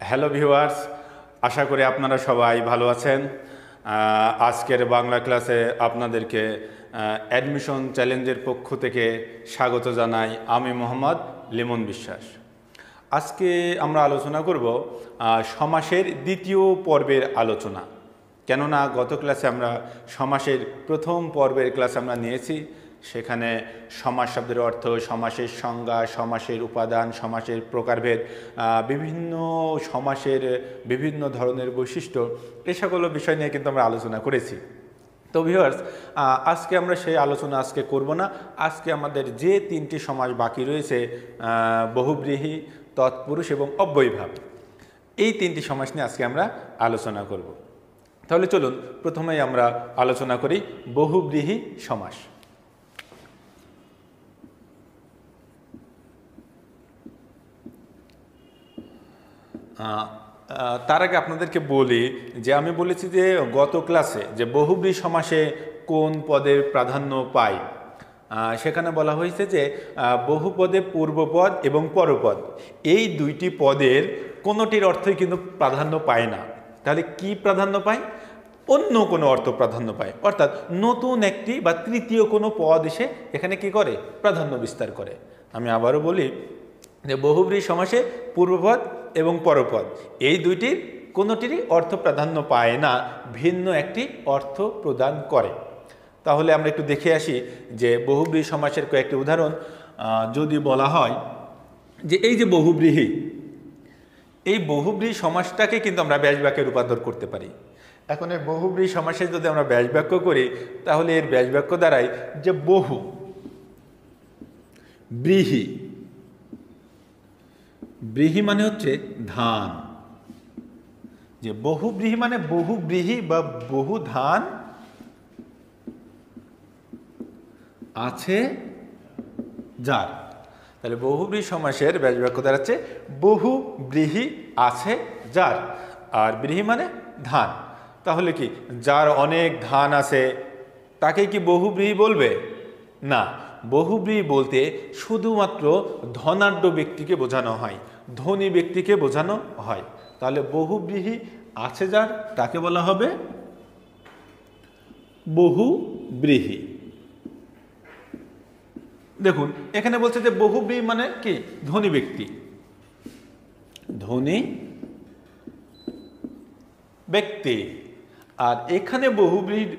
Hello viewers আশা করি আপনারা সবাই ভালো আছেন। আজকের বাংলা ক্লাসে আপনাদেরকে অ্যাডমিশন চ্যালেঞ্জের পক্ষ থেকে স্বাগত জানাই আমি মোহাম্মদ লিমন বিশ্বাস। আজকে আমরা আলোচনা করব সমাসের দ্বিতীয় পর্বের আলোচনা। কেননা গত ক্লাসে আমরা সমাসের প্রথম পর্বের ক্লাস আমরা নিয়েছি সেখানে সমাস শব্দের অর্থ সমাসের সংজ্ঞা সমাসের উপাদান সমাসের প্রকারভেদ বিভিন্ন সমাসের বিভিন্ন ধরনের বৈশিষ্ট্য, এ সকল বিষয় নিয়ে কিন্তু আমরা আলোচনা করেছি। তো ভিউয়ার্স আজকে আমরা সেই আলোচনা আজকে করব না। আজকে আমাদের যে তিনটি সমাজ বাকি রয়েছে বহুব্রীহি, তৎপুরুষ এবং অব্যয়ভাব, এই তিনটি সমাজ নিয়ে আজকে আমরা আলোচনা করব। তাহলে চলুন, প্রথমেই আমরা আলোচনা করি বহুব্রীহি সমাস তার আগে আপনাদেরকে বলি যে আমি বলেছি যে গত ক্লাসে যে বহুব্রী সমাসে কোন পদের প্রাধান্য পায় সেখানে বলা হয়েছে যে আহ, বহু পদে পূর্বপদ এবং পরপদ এই দুইটি পদের কোনোটির অর্থই কিন্তু প্রাধান্য পায় না। তাহলে কি প্রাধান্য পায়? অন্য কোনো অর্থ প্রাধান্য পায়। অর্থাৎ নতুন একটি বা তৃতীয় কোনো পদ এসে এখানে কি করে? প্রাধান্য বিস্তার করে। আমি আবারও বলি যে বহুব্রী সমাসে পূর্বপদ এবং পরপদ। এই দুইটির কোনোটিরই অর্থ প্রাধান্য পায় না, ভিন্ন একটি অর্থ প্রদান করে। তাহলে আমরা একটু দেখে আসি যে বহুব্রী সমাসের কয়েকটি উদাহরণ যদি বলা হয় যে এই যে বহুব্রীহি, এই বহুব্রী সমাসটাকে কিন্তু আমরা ব্যাস বাক্যে রূপান্তর করতে পারি। এখন এই বহুব্রী সমাসে যদি আমরা ব্যাস বাক্য করি, তাহলে এর ব্যাস বাক্য দ্বারাই যে বহু, ব্রীহি ব্রীহি মানে হচ্ছে ধান। যে বহু ব্রীহি মানে বহু ব্রীহি বা বহু ধান আছে যার। তাহলে বহুব্রী সমাসের ব্যাস বাক্য দাঁড়াচ্ছে বহু ব্রীহি আছে যার। আর ব্রীহি মানে ধান। তাহলে কি যার অনেক ধান আছে, তাকে কি বহুব্রীহি বলবে? না। বহুব্রীহি বলতে শুধুমাত্র ধনাঢ্য ব্যক্তিকে বোঝানো হয় ধনী ব্যক্তিকে বোঝানো হয়। তাহলে বহুব্রীহি আছে যার তাকে বলা হবে বহু ব্রীহি দেখুন এখানে বলছে যে বহুব্রী মানে কি? ধনী ব্যক্তি। ধনী ব্যক্তি। আর এখানে বহুব্রী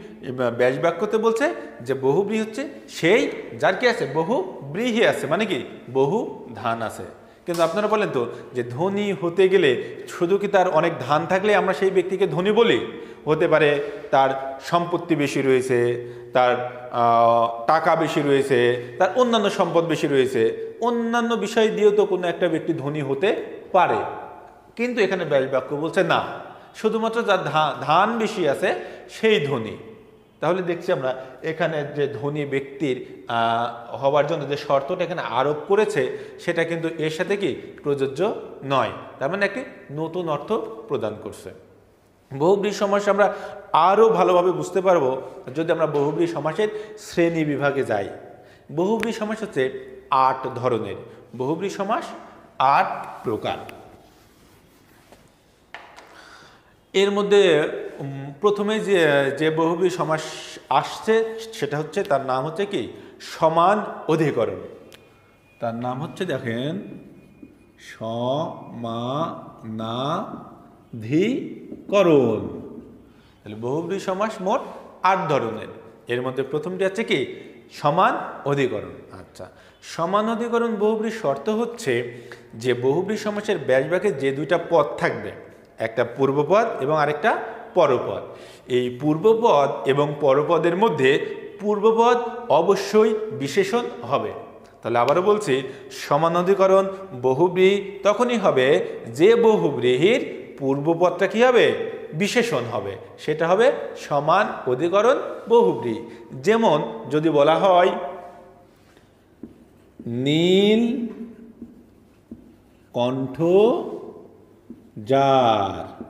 ব্যাস বাক্যতে বলছে যে বহুব্রী হচ্ছে সেই যার কি আছে? বহু ব্রীহি আছে। মানে কি? বহু ধান আছে। কিন্তু আপনারা বলেন তো যে ধনী হতে গেলে শুধু কি তার অনেক ধান থাকলে আমরা সেই ব্যক্তিকে ধনী বলি? হতে পারে তার সম্পত্তি বেশি রয়েছে, তার টাকা বেশি রয়েছে, তার অন্যান্য সম্পদ বেশি রয়েছে। অন্যান্য বিষয় দিয়েও তো কোনো একটা ব্যক্তি ধনী হতে পারে। কিন্তু এখানে ব্যাস বাক্য বলছে না। শুধুমাত্র যার ধান বেশি আছে, সেই ধনী। তাহলে দেখছি আমরা, এখানে যে ধনী ব্যক্তির হওয়ার জন্য যে শর্তটা এখানে আরোপ করেছে, সেটা কিন্তু এর সাথে কি প্রযোজ্য নয়। তার মানে একটি নতুন অর্থ প্রদান করছে। বহুব্রী সমাস আমরা আরও ভালোভাবে বুঝতে পারব, যদি আমরা বহুব্রী সমাসের শ্রেণি বিভাগে যাই। বহুব্রী সমাস হচ্ছে আট ধরনের। বহুব্রী সমাস আট প্রকার। এর মধ্যে প্রথমে যে যে বহুব্রী সমাস আসছে, সেটা হচ্ছে তার নাম হচ্ছে কি? সমান অধিকরণ। তার নাম হচ্ছে দেখেন, সমানাধিকরণ। তাহলে বহুব্রী সমাস মোট আট ধরনের। এর মধ্যে প্রথমটি হচ্ছে কি? সমান অধিকরণ। আচ্ছা সমান অধিকরণ বহুব্রী শর্ত হচ্ছে যে বহুব্রী সমাসের ব্যাসবাকে যে দুইটা পদ থাকবে একটা পূর্বপদ এবং আরেকটা পরপদ। এই পূর্বপদ এবং পরপদের মধ্যে পূর্বপদ অবশ্যই বিশেষণ হবে। তাহলে আবারও বলছি, সমানাধিকরণ বহুব্রী তখনই হবে যে বহুব্রীহির পূর্বপদটা কি হবে? বিশেষণ হবে। সেটা হবে সমান অধিকরণ বহুব্রী। যেমন যদি বলা হয়, নীল কণ্ঠ যার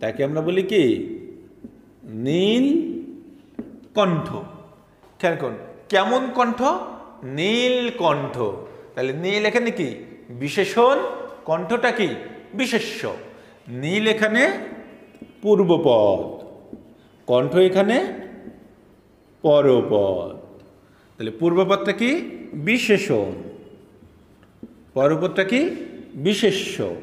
তাকে আমরা বলি কি? নীল কণ্ঠ। খেয়াল করুন, কেমন কণ্ঠ? নীল কণ্ঠ। তাহলে নীল এখানে কি? বিশেষণ। কণ্ঠটা কি? বিশেষ্য। নীল এখানে পূর্বপদ। কণ্ঠ এখানে পরপদ। তাহলে পূর্বপদটা কি? বিশেষণ। পরপদটা কি? বিশেষ্য।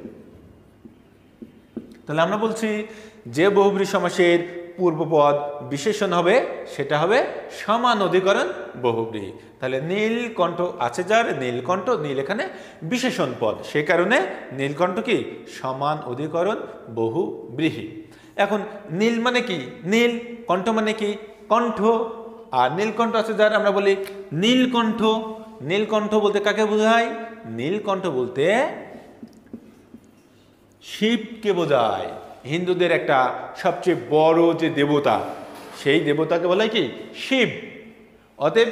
তাহলে আমরা বলছি যে বহুব্রী সমাসের পূর্বপদ বিশেষণ হবে, সেটা হবে সমান অধিকরণ বহুব্রী। তাহলে নীলকণ্ঠ আছে যার নীলকণ্ঠ নীল এখানে বিশেষণ পদ। সে কারণে নীলকণ্ঠ কি? সমান অধিকরণ বহুব্রীহি। এখন নীল মানে কি? নীল কণ্ঠ মানে কি? কণ্ঠ। আর নীলকণ্ঠ আছে যার, আমরা বলি নীলকণ্ঠ নীলকণ্ঠ বলতে কাকে বোঝায়? নীলকণ্ঠ বলতে শিবকে বোঝায়। হিন্দুদের একটা সবচেয়ে বড় যে দেবতা, সেই দেবতাকে বলে কি? শিব। অতএব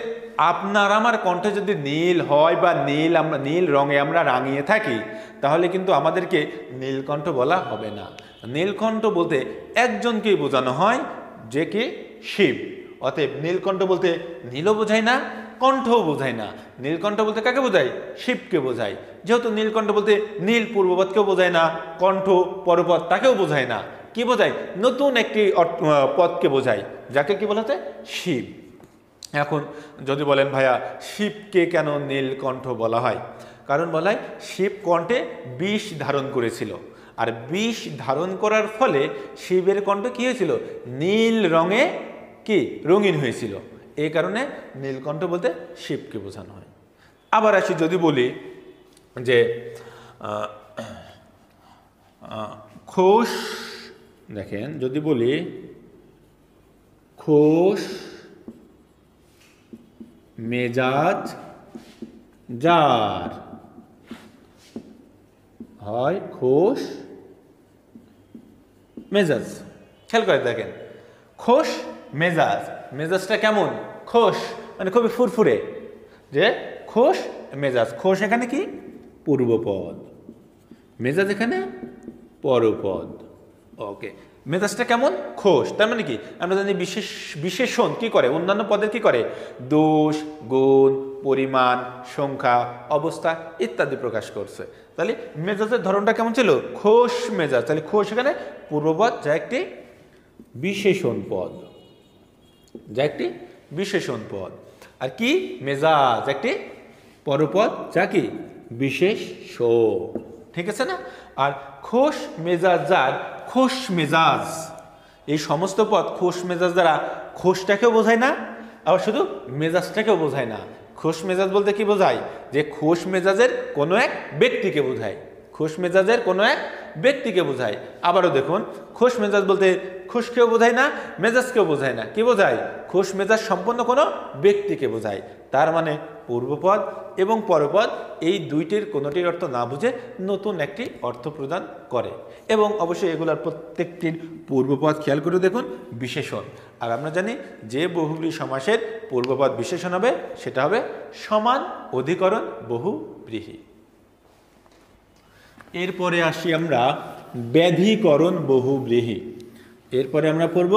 আপনার আমার কণ্ঠে যদি নীল হয় বা নীল আমরা নীল রঙে আমরা রাঙিয়ে থাকি, তাহলে কিন্তু আমাদেরকে নীলকণ্ঠ বলা হবে না। নীলকণ্ঠ বলতে একজনকেই বোঝানো হয়, যে কি? শিব। অতএব নীলকণ্ঠ বলতে নীলও বোঝায় না কণ্ঠও বোঝায় না। নীলকণ্ঠ বলতে কাকে বোঝায়? শিবকে বোঝায়। যেহেতু নীলকণ্ঠ বলতে নীল পূর্বপদকেও বোঝায় না, কণ্ঠ পরপদ তাকেও বোঝায় না। কি বোঝায়? নতুন একটি পদকে বোঝায়, যাকে কি বলা শিব। এখন যদি বলেন, ভাইয়া, শিবকে কেন নীলকণ্ঠ বলা হয়? কারণ বলা হয়, শিব কণ্ঠে বিষ ধারণ করেছিল। আর বিষ ধারণ করার ফলে শিবের কণ্ঠ কী হয়েছিল? নীল রঙে কি? রঙিন হয়েছিল। এই কারণে নীলকণ্ঠ বলতে শিবকে বোঝানো হয়। আবার আসি যদি বলি যে খোস দেখেন, যদি বলি খোস মেজাজ, যার হয় খোস মেজাজ। খেয়াল করে দেখেন খোস মেজাজ। মেজাজটা কেমন? খোস মানে খুবই ফুরফুরে। যে খোস মেজাজ। খোস এখানে কি? পূর্বপদ। মেজাজ এখানে পরপদ। ওকে। মেজাজটা কেমন? খোশ। তার মানে কি? আমরা জানি বিশেষ বিশেষণ কি করে? অন্যান্য পদের কি করে? দোষ গুণ পরিমাণ সংখ্যা অবস্থা ইত্যাদি প্রকাশ করছে। তাহলে মেজাজের ধরনটা কেমন ছিল? খোশ মেজাজ। তাহলে খোশ এখানে পূর্বপদ যা একটি বিশেষণ পদ। যা একটি বিশেষণ পদ। আর কি? মেজাজ। একটি পরপদ। যা কি? বিশেষ ঠিক আছে না? আর খোশ মেজাজ যার? খোশ মেজাজ। এই সমস্ত পদ খোশ মেজাজ দ্বারা খোশটাকেও বোঝায় না, আবার শুধু মেজাজটাকেও বোঝায় না। খোশ মেজাজ বলতে কি বোঝায়? যে খোশ মেজাজের কোনো এক ব্যক্তিকে বোঝায়। খোশ মেজাজের কোনো এক ব্যক্তিকে বোঝায়। আবারও দেখুন, খোশ মেজাজ বলতে খুশকেও বোঝায় না, মেজাজকেও বোঝায় না। কি বোঝায়? খোশ মেজাজ সম্পন্ন কোনো ব্যক্তিকে বোঝায়। তার মানে পূর্বপদ এবং পরপদ এই দুইটির কোনোটির অর্থ না বুঝে নতুন একটি অর্থ প্রদান করে। এবং অবশ্যই এগুলোর প্রত্যেকটির পূর্বপদ খেয়াল করে দেখুন, বিশেষণ। আর আমরা জানি যে বহুব্রী সমাসের পূর্বপদ বিশেষণ হবে, সেটা হবে সমান অধিকরণ বহুব্রীহি। এরপরে আসি আমরা ব্যাধিকরণ বহুব্রীহি। এরপরে আমরা পড়ব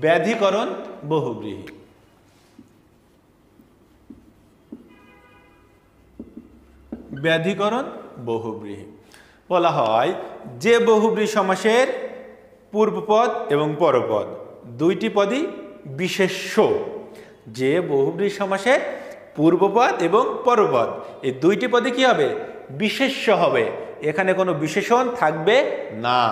ব্যাধিকরণ বহুব্রীহি। ব্যাধিকরণ বহুব্রীহি। বলা হয় যে বহুব্রী সমাসের পূর্বপদ এবং পরপদ, দুইটি পদই বিশেষ্য। যে বহুব্রী সমাসের পূর্বপদ এবং পরপদ, এই দুইটি পদে কি হবে? বিশেষ্য হবে। এখানে কোনো বিশেষণ থাকবে না।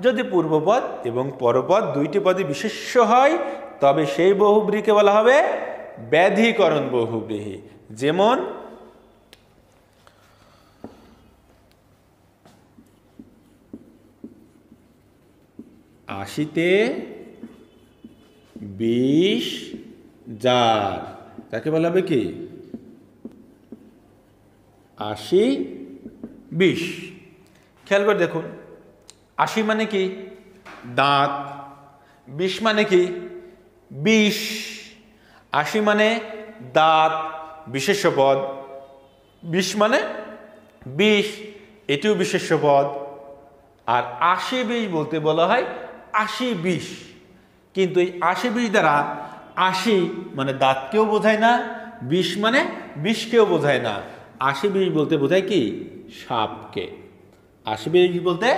যদি পূর্বপদ এবং পরপদ দুইটি পদে বিশেষ্য হয়, তবে সেই বহুব্রীকে বলা হবে ব্যাধিকরণ বহুব্রীহি। যেমন, আশিতে বিশ যার, তাকে বলা হবে কি? আশি বিশ। খেয়াল করে দেখুন। আশি মানে কি? দাঁত। বিষ মানে কি? বিষ আশি মানে দাঁত, বিশেষ্য পদ। বিষ মানে বিষ এটিও বিশেষ্য পদ। আর আশি বিষ বলতে বলা হয় আশি বিষ কিন্তু এই আশি বিষ দ্বারা আশি মানে দাঁতকেও বোঝায় না বিষ মানে বিষকেও বোঝায় না। আশি বিষ বলতে বোঝায় কি? সাপকে। আশি বিষ বলতে?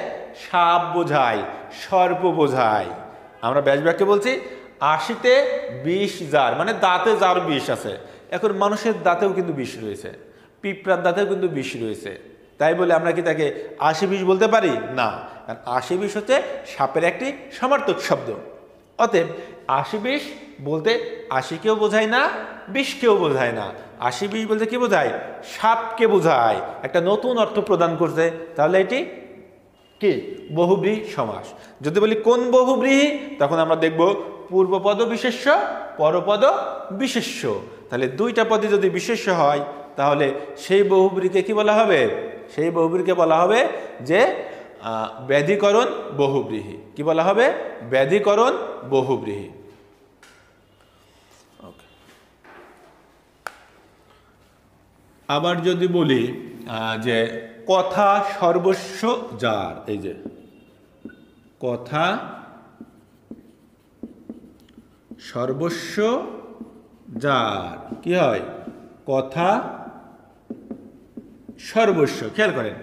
সাপ বোঝায় সর্প বোঝায় আমরা ব্যাস বাক্যে বলছি আশিতে বিষ জার মানে দাঁতে জার বিষ আছে। এখন মানুষের দাঁতেও কিন্তু বিষ রয়েছে, পিঁপড়ার দাঁতেও কিন্তু বিষ রয়েছে। তাই বলে আমরা কি তাকে আশি বিষ বলতে পারি? না। কারণ আশি বিষ হচ্ছে সাপের একটি সমার্থক শব্দ। অতএব আশি বিষ বলতে আশিকেও বোঝায় না বিষকেও বোঝায় না। আশি বিষ বলতে কি বোঝায়? সাপকে বোঝায়। একটা নতুন অর্থ প্রদান করছে। তাহলে এটি কি? বহুব্রীহি সমাস। যদি বলি কোন বহুব্রীহি তখন আমরা দেখব পূর্বপদ বিশেষ্য, পরপদ বিশেষ্য। তাহলে দুইটা পদে যদি বিশেষ্য হয়, তাহলে সেই বহুব্রীকে কি বলা হবে? সেই বহুব্রীকে বলা হবে যে ব্যাধিকরণ বহুব্রীহি। কি বলা হবে? ব্যাধিকরণ বহুব্রীহি। আবার যদি বলি যে কথা সর্বস্ব যার, এই যে কথা সর্বস্ব যার, কি হয়? কথা সর্বস্ব, খেয়াল করেন,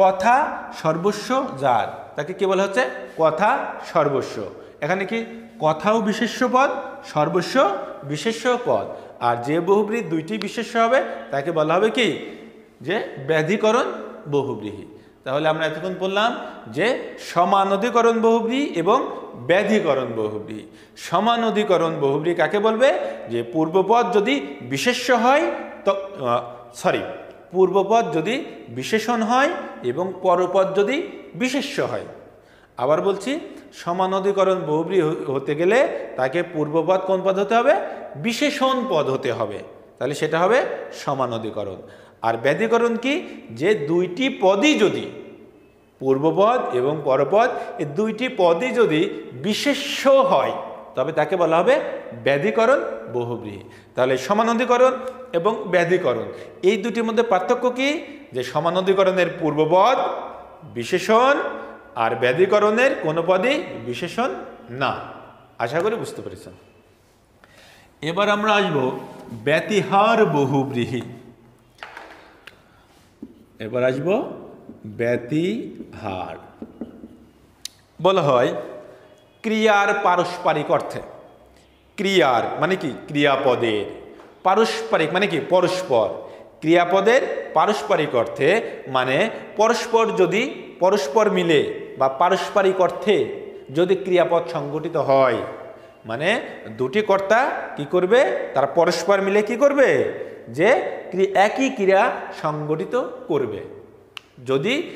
কথা সর্বস্ব যার, তাকে কি বলা হচ্ছে? কথা সর্বস্ব। এখানে কি কথাও বিশেষ্য পদ, সর্বস্ব বিশেষ্য পদ। আর যে বহুব্রী দুইটি বিশেষ্য হবে, তাকে বলা হবে কি? যে ব্যাধিকরণ বহুব্রীহি। তাহলে আমরা এতক্ষণ বললাম যে সমানধিকরণ বহুব্রী এবং ব্যাধিকরণ বহুব্রী। সমানধিকরণ বহুব্রী কাকে বলবে? যে পূর্বপদ যদি বিশেষ্য হয়, তো সরি পূর্বপদ যদি বিশেষণ হয় এবং পরপদ যদি বিশেষ্য হয়। আবার বলছি, সমানধিকরণ বহুব্রী হতে গেলে তাকে পূর্বপদ কোন পদ হতে হবে? বিশেষণ পদ হতে হবে। তাহলে সেটা হবে সমানধিকরণ। আর ব্যাধিকরণ কি? যে দুইটি পদই যদি পূর্বপদ এবং পরপদ এই দুইটি পদই যদি বিশেষ্য হয়, তবে তাকে বলা হবে ব্যাধিকরণ বহুব্রীহি তাহলে সমানধিকরণ এবং ব্যাধিকরণ, এই দুটির মধ্যে পার্থক্য কি? যে সমানধিকরণের পূর্বপদ, বিশেষণ আর ব্যাধিকরণের কোনো পদই বিশেষণ না। আশা করি বুঝতে পেরেছেন এবার আমরা আসব ব্যতিহার বহুব্রীহি। এবার আসব ব্যতিহার। বলা হয় ক্রিয়ার পারস্পরিক অর্থে। ক্রিয়ার মানে কি? ক্রিয়াপদের। পারস্পরিক মানে কি? পরস্পর। ক্রিয়াপদের পারস্পরিক অর্থে মানে পরস্পর যদি পরস্পর মিলে বা পারস্পরিক অর্থে যদি ক্রিয়াপদ সংগঠিত হয় মানে দুটি কর্তা কি করবে? তারা পরস্পর মিলে কি করবে? যে একই ক্রিয়া সংগঠিত করবে। যদি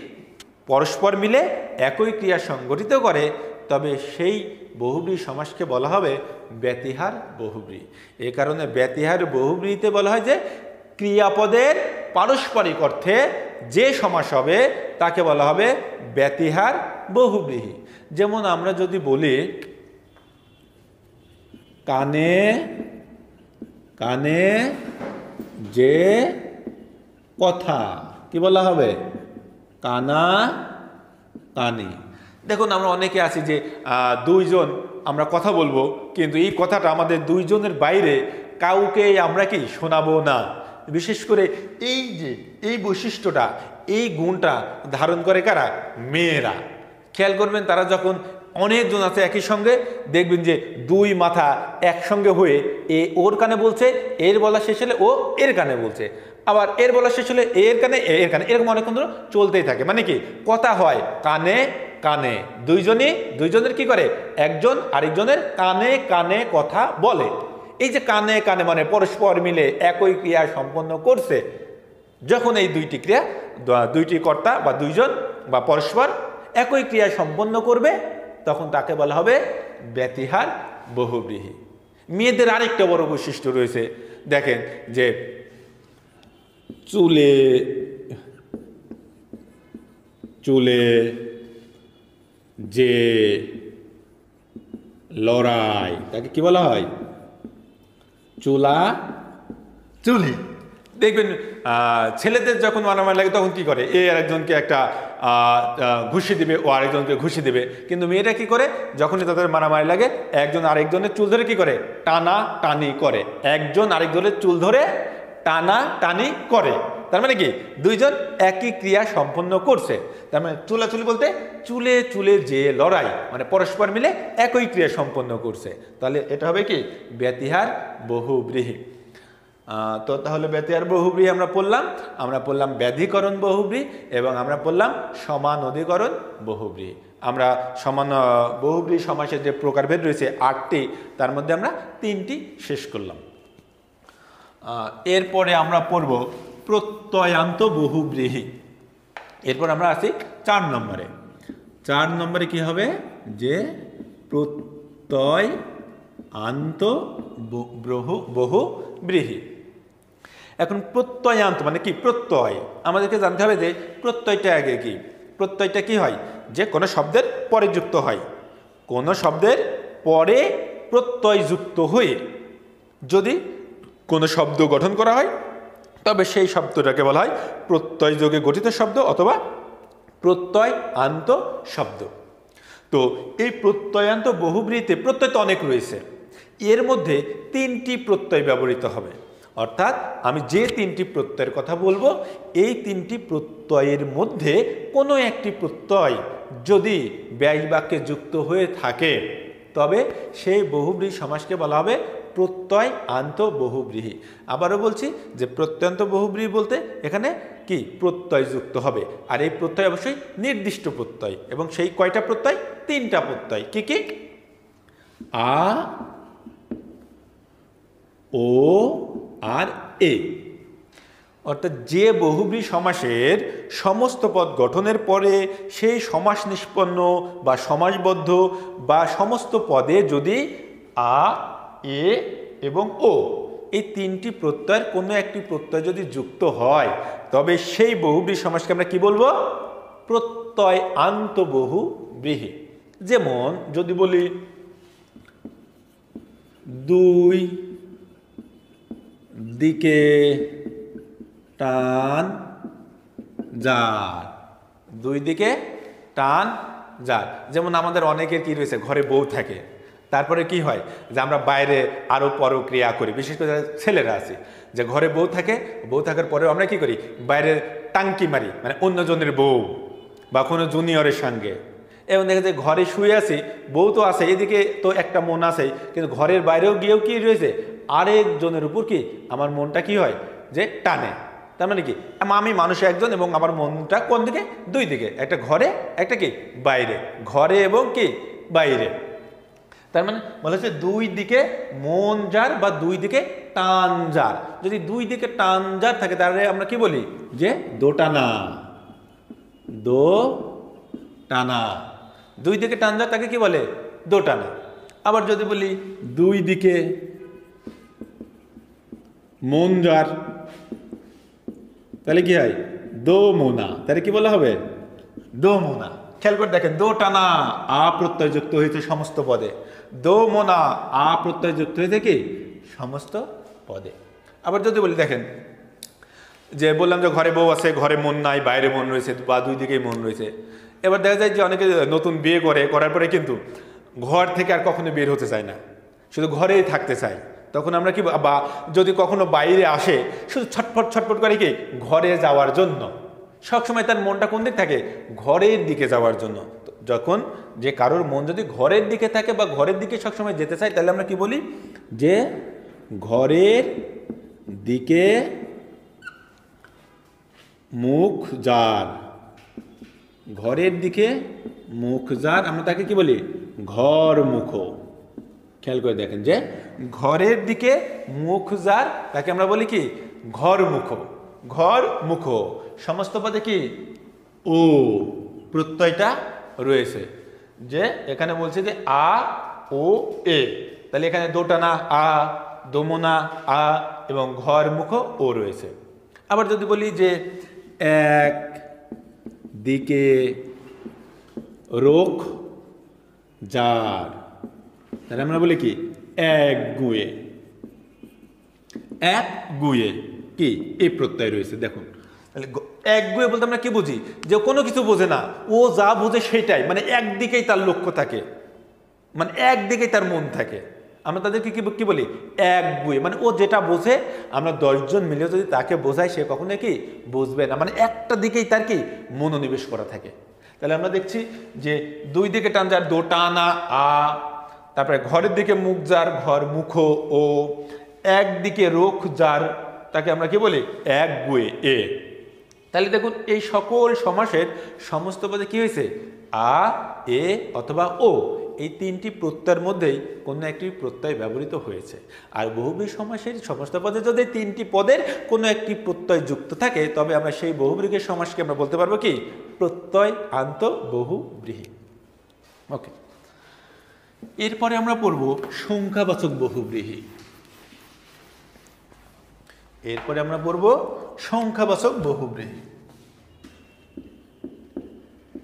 পরস্পর মিলে একই ক্রিয়া সংগঠিত করে, তবে সেই বহুব্রী সমাসকে বলা হবে ব্যতিহার বহুব্রী। এ কারণে ব্যতিহার বহুব্রীতে বলা হয় যে ক্রিয়াপদের পারস্পরিক অর্থে যে সমাস হবে, তাকে বলা হবে ব্যতিহার বহুব্রীহি। যেমন আমরা যদি বলি, কানে কানে যে কথা, কি বলা হবে? কানা, কানে। দেখুন, আমরা অনেকে আছি যে দুইজন আমরা কথা বলব, কিন্তু এই কথাটা আমাদের দুইজনের বাইরে কাউকে আমরা কি শোনাবো না। বিশেষ করে এই যে, এই বৈশিষ্ট্যটা, এই গুণটা ধারণ করে কারা? মেয়েরা। খেয়াল করবেন তারা যখন অনেকজন আছে একই সঙ্গে, দেখবেন যে দুই মাথা একসঙ্গে হয়ে এ ওর কানে বলছে, এর বলা শেষ হলে ও এর কানে বলছে। আবার এর বলা শেষ হলে এর কানে এর কানে, এরকম অনেকক্ষণ ধরে চলতেই থাকে। মানে কি? কথা হয় কানে কানে। দুইজনই, দুইজনের কি করে? একজন আরেকজনের কানে কানে কথা বলে। এই যে কানে কানে মানে পরস্পর মিলে একই ক্রিয়া সম্পন্ন করছে, যখন এই দুইটি ক্রিয়া দুইটি কর্তা বা দুইজন বা পরস্পর একই ক্রিয়া সম্পন্ন করবে, তখন তাকে বলা হবে ব্যতিহার বহুব্রীহি। মেয়েদের আরেকটা বড় বৈশিষ্ট্য রয়েছে, দেখেন যে চুলে চুলে যে লড়াই, তাকে কি বলা হয়? চুলা। চুলি। দেখবেন ছেলেদের যখন মারামারি লাগে তখন কি করে? এ আরেকজনকে একটা ঘুষি দিবে ও আরেকজনকে ঘুষি দেবে। কিন্তু মেয়েরা কি করে? যখনই তাদের মারামারি লাগে একজন আরেকজনের চুল ধরে কি করে? টানা টানি করে। একজন আরেকজনের চুল ধরে টানা টানি করে। তার মানে কি? দুইজন একই ক্রিয়া সম্পন্ন করছে। তার মানে চুলাচুলি বলতে চুলে চুলে যে লড়াই মানে পরস্পর মিলে একই ক্রিয়া সম্পন্ন করছে। তাহলে এটা হবে কি? ব্যতিহার বহুব্রীহি। তো তাহলে ব্যতিহার বহুব্রী আমরা পড়লাম। আমরা পড়লাম ব্যাধিকরণ বহুব্রী এবং আমরা পড়লাম সমান অধিকরণ বহুব্রী আমরা সমান বহুব্রী সমাসের যে প্রকারভেদ রয়েছে আটটি, তার মধ্যে আমরা তিনটি শেষ করলাম। এরপরে আমরা পড়ব প্রত্যয়ান্ত বহুব্রীহি। এরপর আমরা আসি চার নম্বরে। চার নম্বরে কি হবে? যে প্রত্যয় আন্ত ব- ব্রহু বহু ব্রীহি এখন প্রত্যয়ান্ত মানে কি? প্রত্যয়। আমাদেরকে জানতে হবে যে প্রত্যয়টা আগে কি? প্রত্যয়টা কি হয়? যে কোনো শব্দের পরে যুক্ত হয়। কোনো শব্দের পরে প্রত্যয় যুক্ত হয়ে যদি কোনো শব্দ গঠন করা হয়, তবে সেই শব্দটাকে বলা হয় প্রত্যয় যোগে গঠিত শব্দ অথবা প্রত্যয় আন্ত শব্দ। তো এই প্রত্যয়ান্ত বহুব্রীতে, প্রত্যয় তো অনেক রয়েছে, এর মধ্যে তিনটি প্রত্যয় ব্যবহৃত হবে। অর্থাৎ আমি যে তিনটি প্রত্যয়ের কথা বলব, এই তিনটি প্রত্যয়ের মধ্যে কোনো একটি প্রত্যয় যদি ব্যয় বাক্যে যুক্ত হয়ে থাকে, তবে সেই বহুব্রী সমাজকে বলা হবে প্রত্যয় আন্ত বহুব্রীহি। আবারও বলছি যে প্রত্যন্ত বহুব্রীহি বলতে এখানে কি? প্রত্যয় যুক্ত হবে। আর এই প্রত্যয় অবশ্যই নির্দিষ্ট প্রত্যয় এবং সেই কয়টা প্রত্যয়? তিনটা প্রত্যয়। কি কি? আ, ও, আর এ। অর্থাৎ যে বহুব্রী সমাসের সমস্ত পদ গঠনের পরে সেই সমাস নিষ্পন্ন বা সমাসবদ্ধ বা সমস্ত পদে যদি আ এ এবং ও। এই তিনটি প্রত্যয়ের কোনো একটি প্রত্যয় যদি যুক্ত হয়, তবে সেই বহুব্রী সমাসকে আমরা কি বলব? প্রত্যয় আন্ত বহু যেমন যদি বলি, দুই দিকে টান যার দুই দিকে টান যার যেমন আমাদের অনেকের কি রয়েছে? ঘরে বউ থাকে। তারপরে কি হয়? যে আমরা বাইরে আরও পরক্রিয়া করি। বিশেষ করে ছেলেরা আছে, যে ঘরে বউ থাকে, বউ থাকার পরেও আমরা কি করি? বাইরে টাঙ্কি মারি মানে অন্যজনের বউ বা কোনো জুনিয়রের সঙ্গে। এবং দেখা যায় ঘরে শুয়ে আছি, বউ তো আছে, এদিকে তো একটা মন আছে, কিন্তু ঘরের বাইরেও গিয়েও কি রয়েছে? আরেকজনের উপর কি? আমার মনটা কি হয়? যে টানে। তার মানে কি? আমি মানুষ একজন এবং আমার মনটা কোন দিকে? দুই দিকে। একটা ঘরে, একটা কি? বাইরে। ঘরে এবং কি? বাইরে। তার মানে বলা হচ্ছে দুই দিকে মন যার বা দুই দিকে টান যার। যদি দুই দিকে টান যার থাকে, তাহলে আমরা কি বলি? যে দোটানা। দো টানা দুই দিকে টান যার, তাকে কি বলে? দোটানা। আবার যদি বলি দুই দিকে মন যার, তাহলে কি হয়? দো মোনা তাহলে কি বলা হবে? দো মোনা খেয়াল করে দেখেন দো টানা আ প্রত্যয় যুক্ত হয়েছে সমস্ত পদে। দো মোনা আ প্রত্যয় যুক্ত হয়েছে কি সমস্ত পদে। আবার যদি বলি দেখেন যে বললাম যে ঘরে বউ আছে ঘরে মন নাই বাইরে মন রয়েছে বা দুই দিকেই মন রয়েছে। এবার দেখা যায় যে অনেকে নতুন বিয়ে করে করার পরে কিন্তু ঘর থেকে আর কখনো বের হতে চায় না। শুধু ঘরেই থাকতে চায়। তখন আমরা কি বা যদি কখনো বাইরে আসে শুধু ছটফট ছটফট করে কি? ঘরে যাওয়ার জন্য। সবসময় তার মনটা কোন দিক থাকে? ঘরের দিকে যাওয়ার জন্য। যখন যে কারোর মন যদি ঘরের দিকে থাকে বা ঘরের দিকে সবসময় যেতে চায়, তাহলে আমরা কি বলি? যে ঘরের দিকে মুখ যার, ঘরের দিকে মুখ যার, আমরা তাকে কি বলি? ঘর মুখ। খেয়াল করে দেখেন যে ঘরের দিকে মুখ যার, তাকে আমরা বলি কি? ঘর মুখ। ঘর মুখ। সমস্ত পদে কি? ও। প্রত্যয়টা রয়েছে। যে এখানে বলছে যে আ, ও, এ। তাহলে এখানে দোটানা, আ, দোমনা, আ এবং ঘর মুখ, ও রয়েছে। আবার যদি বলি যে এক, দিকে রোখ, যার। তাহলে আমরা বলি কি? এক গুয়ে। এক গুয়ে। কি? এই প্রত্যয় রয়েছে, দেখুন। তাহলে গ- এক গুয়ে বলতে আমরা কি বুঝি? যে কোনো কিছু বোঝে না। ও যা বোঝে সেটাই। মানে একদিকেই তার লক্ষ্য থাকে। মানে একদিকেই তার মন থাকে। আমরা তাদেরকে কি কি বলি? এক গুয়ে। মানে ও যেটা বোঝে, আমরা দশজন মিলে যদি তাকে বোঝাই, সে কখনো কি বুঝবে না। মানে একটা দিকেই তার কি মনোনিবেশ করা থাকে। তাহলে আমরা দেখছি যে দুই দিকে টান যার দোটানা আ। তারপরে ঘরের দিকে মুখ যার ঘর মুখো ও। একদিকে রোখ যার, তাকে আমরা কি বলি? এক গুয়ে, এ। তাহলে দেখুন, এই সকল সমাসের সমস্ত পদে কি হয়েছে? আ, এ, অথবা ও। এই তিনটি প্রত্যয়ের মধ্যেই কোনো একটি প্রত্যয় ব্যবহৃত হয়েছে। আর বহুব্রী সমাসের সমস্ত পদে যদি তিনটি পদের কোনো একটি প্রত্যয় যুক্ত থাকে, তবে আমরা সেই বহুব্রীকের সমাসকে আমরা বলতে পারব কি? প্রত্যয় আন্ত বহুব্রীহি ওকে। এরপরে আমরা পড়ব সংখ্যাবাচক বহুব্রীহি এরপরে আমরা পড়ব সংখ্যাবাচক বহুব্রীহি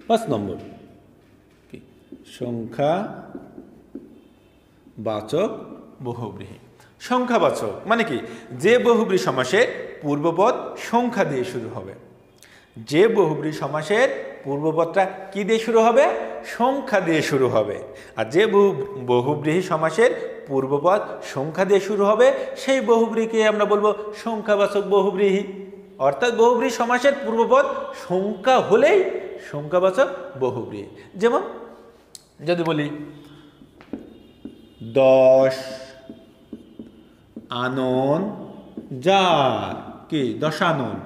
পাঁচ নম্বর। কি? সংখ্যা বাচক বহুব্রীহি। সংখ্যাবাচক মানে কি? যে বহুব্রী সমাসের পূর্বপদ সংখ্যা দিয়ে শুরু হবে। যে বহুব্রী সমাসের পূর্বপদটা কি দিয়ে শুরু হবে? সংখ্যা দিয়ে শুরু হবে। আর যে বহু, বহুব্রীহি সমাসের পূর্বপদ সংখ্যা দিয়ে শুরু হবে, সেই বহুব্রীকে আমরা বলব সংখ্যাবাচক বহুব্রীহি। অর্থাৎ বহুব্রী সমাসের পূর্বপদ সংখ্যা হলেই সংখ্যাবাচক বহুব্রীহি। যেমন, যদি বলি, দশ আনন যার, কি? দশানন।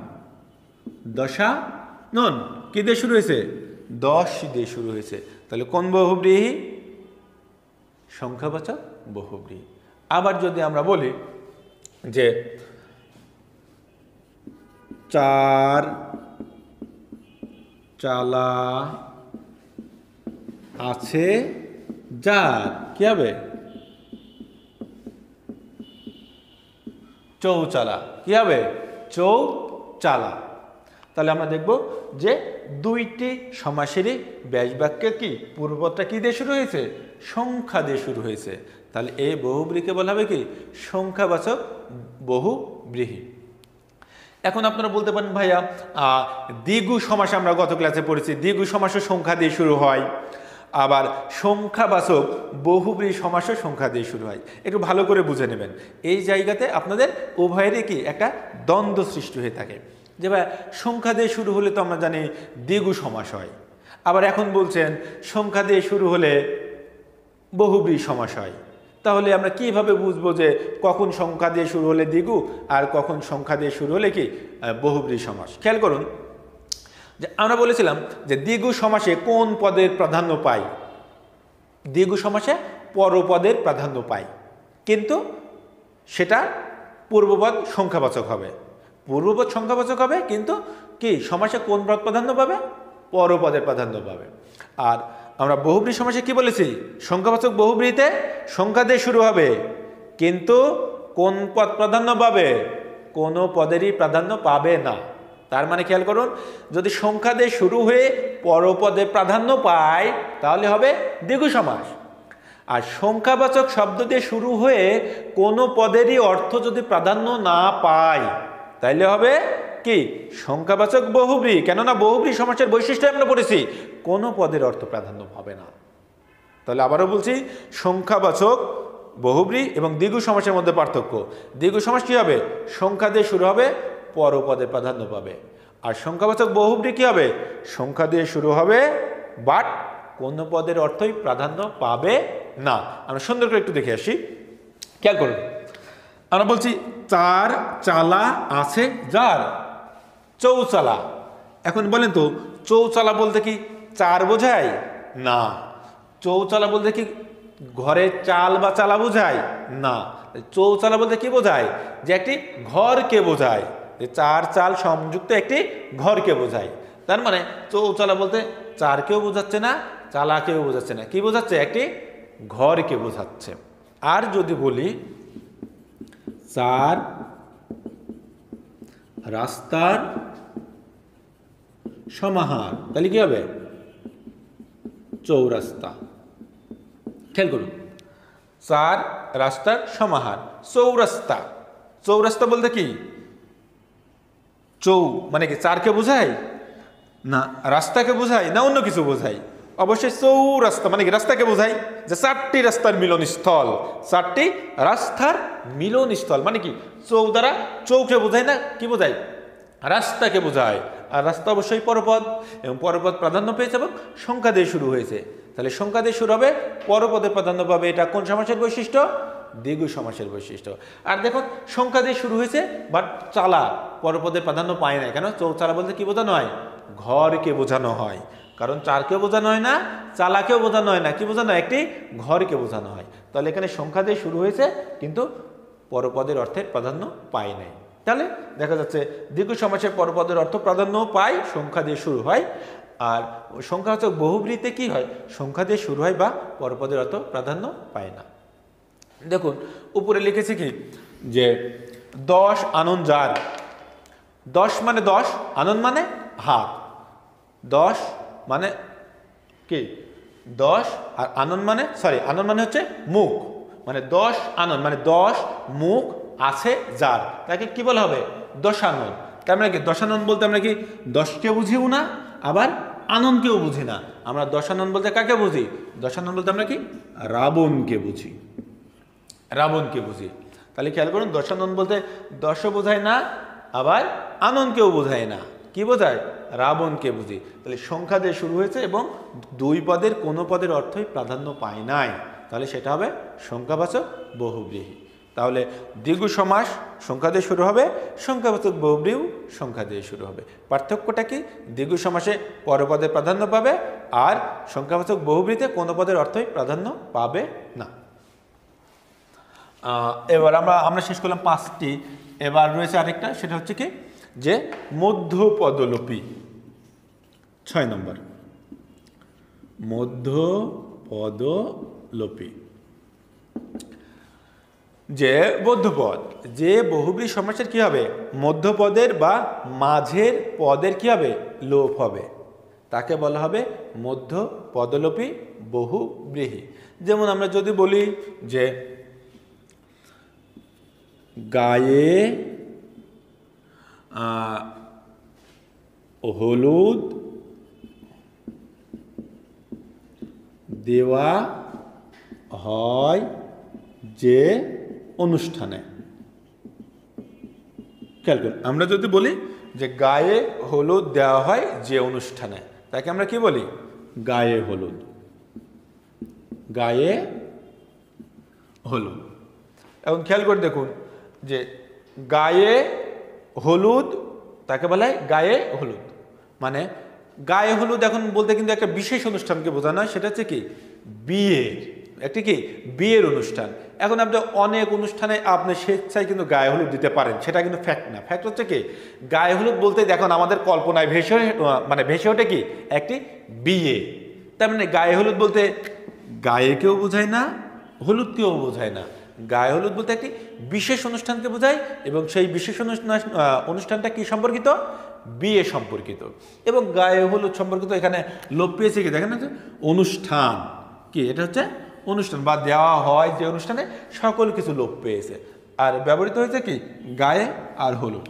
দশা নন কি দিয়ে শুরু হয়েছে? দশ দিয়ে শুরু হয়েছে। তাহলে কোন বহুব্রীহি? সংখ্যাবাচক বহুব্রীহি। আবার যদি আমরা বলি যে, চার চালা আছে যার। কি হবে? চৌচালা। কি হবে? চৌচালা। তাহলে আমরা দেখব যে দুইটি সমাসেরই ব্যাস বাক্যের কি পূর্বটা কি দিয়ে শুরু হয়েছে? সংখ্যা দিয়ে শুরু হয়েছে। তাহলে এই বহুব্রীকে বলা হবে কি? সংখ্যাবাচক বহুব্রীহি। এখন আপনারা বলতে পারেন, ভাইয়া দ্বিগু সমাস আমরা গত ক্লাসে পড়েছি। দ্বিগু সমাসও সংখ্যা দিয়ে শুরু হয়। আবার সংখ্যাবাচক বহুব্রী সমাসও সংখ্যা দিয়ে শুরু হয়। একটু ভালো করে বুঝে নেবেন। এই জায়গাতে আপনাদের উভয়েরই কি একটা দ্বন্দ্ব সৃষ্টি হয়ে থাকে। যে ভাই সংখ্যা দিয়ে শুরু হলে তো আমরা জানি দ্বিগু সমাস হয়। আবার এখন বলছেন, সংখ্যা দিয়ে শুরু হলে বহুব্রী সমাস হয়। তাহলে আমরা কীভাবে বুঝব যে কখন সংখ্যা দিয়ে শুরু হলে দ্বিগু আর কখন সংখ্যা দিয়ে শুরু হলে কি? বহুব্রী সমাস। খেয়াল করুন যে আমরা বলেছিলাম যে দ্বিগু সমাসে কোন পদের প্রাধান্য পাই? দ্বিগু সমাসে পরপদের প্রাধান্য পাই। কিন্তু সেটা পূর্বপদ সংখ্যাবাচক হবে। পূর্বপদ সংখ্যাবাচক হবে, কিন্তু কি? সমাসে কোন পদ প্রাধান্য পাবে? পরপদের প্রাধান্য পাবে। আর আমরা বহুব্রী সমাসে কি বলেছি? সংখ্যাবাচক বহুব্রীতে সংখ্যা দিয়ে শুরু হবে। কিন্তু কোন পদ প্রাধান্য পাবে? কোনো পদেরই প্রাধান্য পাবে না। তার মানে খেয়াল করুন, যদি সংখ্যা দিয়ে শুরু হয়ে পরপদে প্রাধান্য পায়, তাহলে হবে দ্বিগু সমাস। আর সংখ্যাবাচক শব্দ দিয়ে শুরু হয়ে কোনো পদেরই অর্থ যদি প্রাধান্য না পায়, তাইলে হবে কি? সংখ্যাবাচক বহুব্রী। কেননা বহুব্রী সমাসের বৈশিষ্ট্য আমরা পড়েছি। কোনো পদের অর্থ প্রাধান্য হবে না। তাহলে আবারও বলছি, সংখ্যাবাচক, বহুব্রী এবং দ্বিগু সমাসের মধ্যে পার্থক্য। দ্বিগু সমাস কী হবে? সংখ্যা দিয়ে শুরু হবে পরপদে প্রাধান্য পাবে। আর সংখ্যাবাচক বহুব্রী কী হবে? সংখ্যা দিয়ে শুরু হবে, বাট কোনো পদের অর্থই প্রাধান্য পাবে না। আমরা সুন্দর করে একটু দেখে আসি। খেয়াল করুন। আমরা বলছি, চার চালা আছে যার। চৌচালা। এখন বলেন তো চৌচালা বলতে কি চার বোঝায়? না। চৌচালা বলতে কি ঘরে চাল বা চালা বোঝায়? না। চৌচালা বলতে কি বোঝায়? যে একটি ঘরকে বোঝায়। যে চার চাল সংযুক্ত একটি ঘরকে বোঝায়। তার মানে চৌচালা বলতে চারকেও বোঝাচ্ছে না চালাকেও বোঝাচ্ছে না। কি বোঝাচ্ছে? একটি ঘরকে বোঝাচ্ছে। আর যদি বলি চার রাস্তার সমাহার। তাহলে কি হবে? চৌরাস্তা। খেয়াল করুন। চার, রাস্তার সমাহার। চৌরাস্তা। চৌরাস্তা বলতে কি? চৌ মানে কি চারকে বোঝায়? না, রাস্তাকে বোঝায় না অন্য কিছু বোঝায়? অবশ্যই চৌরাস্তা মানে কি, রাস্তাকে বোঝায় যে চারটি রাস্তার মিলনস্থল। চারটি রাস্তার মিলনস্থল মানে কি, চৌ দ্বারা চৌকে বোঝায় না, কি বোঝায়? রাস্তাকে বোঝায়। আর রাস্তা অবশ্যই পরপদ, এবং পরপদ প্রাধান্য পেয়েছে এবং সংখ্যা দিয়ে শুরু হয়েছে। তাহলে সংখ্যা দিয়ে শুরু হবে, পরপদে প্রাধান্য পাবে এটা কোন সমাসের বৈশিষ্ট্য? দ্বিগু সমাসের বৈশিষ্ট্য। আর দেখুন, সংখ্যা দিয়ে শুরু হয়েছে, বাট চালা পরপদের প্রাধান্য পায় না। কেন? চৌচালা বলতে কি বোঝানো হয়? ঘরকে বোঝানো হয়। কারণ চারকেও বোঝানো হয় না, চালাকেও বোঝানো হয় না। কি বোঝানো হয়? একটি ঘরকে বোঝানো হয়। তাহলে এখানে সংখ্যা দিয়ে শুরু হয়েছে, কিন্তু পরপদের অর্থের প্রাধান্য পায় নাই। তাহলে দেখা যাচ্ছে, দীর্ঘ সমাসের পরপদের অর্থ প্রাধান্য পায়, সংখ্যা দিয়ে শুরু হয়। আর সংখ্যা হচ্ছে বহুব্রীতে কি হয়? সংখ্যা দিয়ে শুরু হয় বা পরপদের অর্থ প্রাধান্য পায় না। দেখুন, উপরে লিখেছে কি? যে দশ আনন্দ যার। দশ মানে দশ আনন্দ মানে হাত। দশ মানে কি? দশ আর আনন্দ মানে সরি আনন্দ মানে হচ্ছে মুখ। মানে দশ আনন্দ মানে দশ মুখ আছে যার। তাকে কি বলা হবে? দশানন। তার মানে কি? দশানন বলতে আমরা কি দশকে বুঝিও না, আবার আনন্দকেও বুঝি না। আমরা দশানন বলতে কাকে বুঝি? দশানন বলতে আমরা কি? রাবণকে বুঝি। রাবণকে বুঝি। তাহলে খেয়াল করুন, দশানন বলতে দশ বোঝায় না, আবার আনন্দকেও বোঝায় না। কি বোঝায়? রাবণকে বুঝি। তাহলে সংখ্যা দিয়ে শুরু হয়েছে এবং দুই পদের কোনো পদের অর্থই প্রাধান্য পায় নাই। তাহলে সেটা হবে সংখ্যাবাচক বহুব্রীহী। তাহলে দীর্ঘ সমাস সংখ্যা দিয়ে শুরু হবে, সংখ্যাবাচক বহুব্রীহ সংখ্যা দিয়ে শুরু হবে। পার্থক্যটা কি? দীর্ঘ সমাসে পরপদে প্রাধান্য পাবে আর সংখ্যাবাচক বহুব্রীতে কোনো পদের অর্থই প্রাধান্য পাবে না। এবার আমরা আমরা শেষ করলাম পাঁচটি। এবার রয়েছে আরেকটা, সেটা হচ্ছে কি? যে মধ্য পদলোপী ছয় নম্বর। মধ্য পদলোপী যে মধ্যপদ, যে বহুব্রী সমাসের কি হবে? মধ্যপদের বা মাঝের পদের কি হবে? লোপ হবে। তাকে বলা হবে মধ্য পদলোপী বহুব্রীহী। যেমন আমরা যদি বলি যে গায়ে হলুদ, দেওয়া হয় যে অনুষ্ঠানে। খেয়াল করুন, আমরা যদি বলি যে গায়ে হলুদ দেওয়া হয় যে অনুষ্ঠানে, তাকে আমরা কি বলি? গায়ে হলুদ। গায়ে হলুদ। এখন খেয়াল করে দেখুন যে গায়ে হলুদ, তাকে বলা হয় গায়ে হলুদ। মানে গায়ে হলুদ এখন বলতে কিন্তু একটা বিশেষ অনুষ্ঠানকে বোঝানো হয় সেটা হচ্ছে কি? বিয়ের। একটি কি? বিয়ের অনুষ্ঠান। এখন আপনি অনেক অনুষ্ঠানে আপনি স্বেচ্ছায় কিন্তু গায়ে হলুদ দিতে পারেন, সেটা কিন্তু ফ্যাক্ট না। ফ্যাক্ট হচ্ছে কি? গায়ে হলুদ বলতে দেখুন, আমাদের কল্পনায় ভেসে মানে ভেসে ওঠে কি? একটি বিয়ে। তার মানে গায়ে হলুদ বলতে গায়েকেও বোঝায় না হলুদকেও বোঝায় না। গায়ে হলুদ বলতে একটি বিশেষ অনুষ্ঠানকে বোঝায় এবং সেই বিশেষ অনুষ্ঠান অনুষ্ঠানটা কি সম্পর্কিত? বিয়ে সম্পর্কিত। এবং গায়ে হলুদ সম্পর্কিত এখানে লোপ পেয়েছে কি? দেখেন অনুষ্ঠান। কি? এটা হচ্ছে অনুষ্ঠান বা দেওয়া হয় যে অনুষ্ঠানে সকল কিছু লোপ পেয়েছে। আর ব্যবহৃত হয়েছে কি? গায়ে আর হলুদ।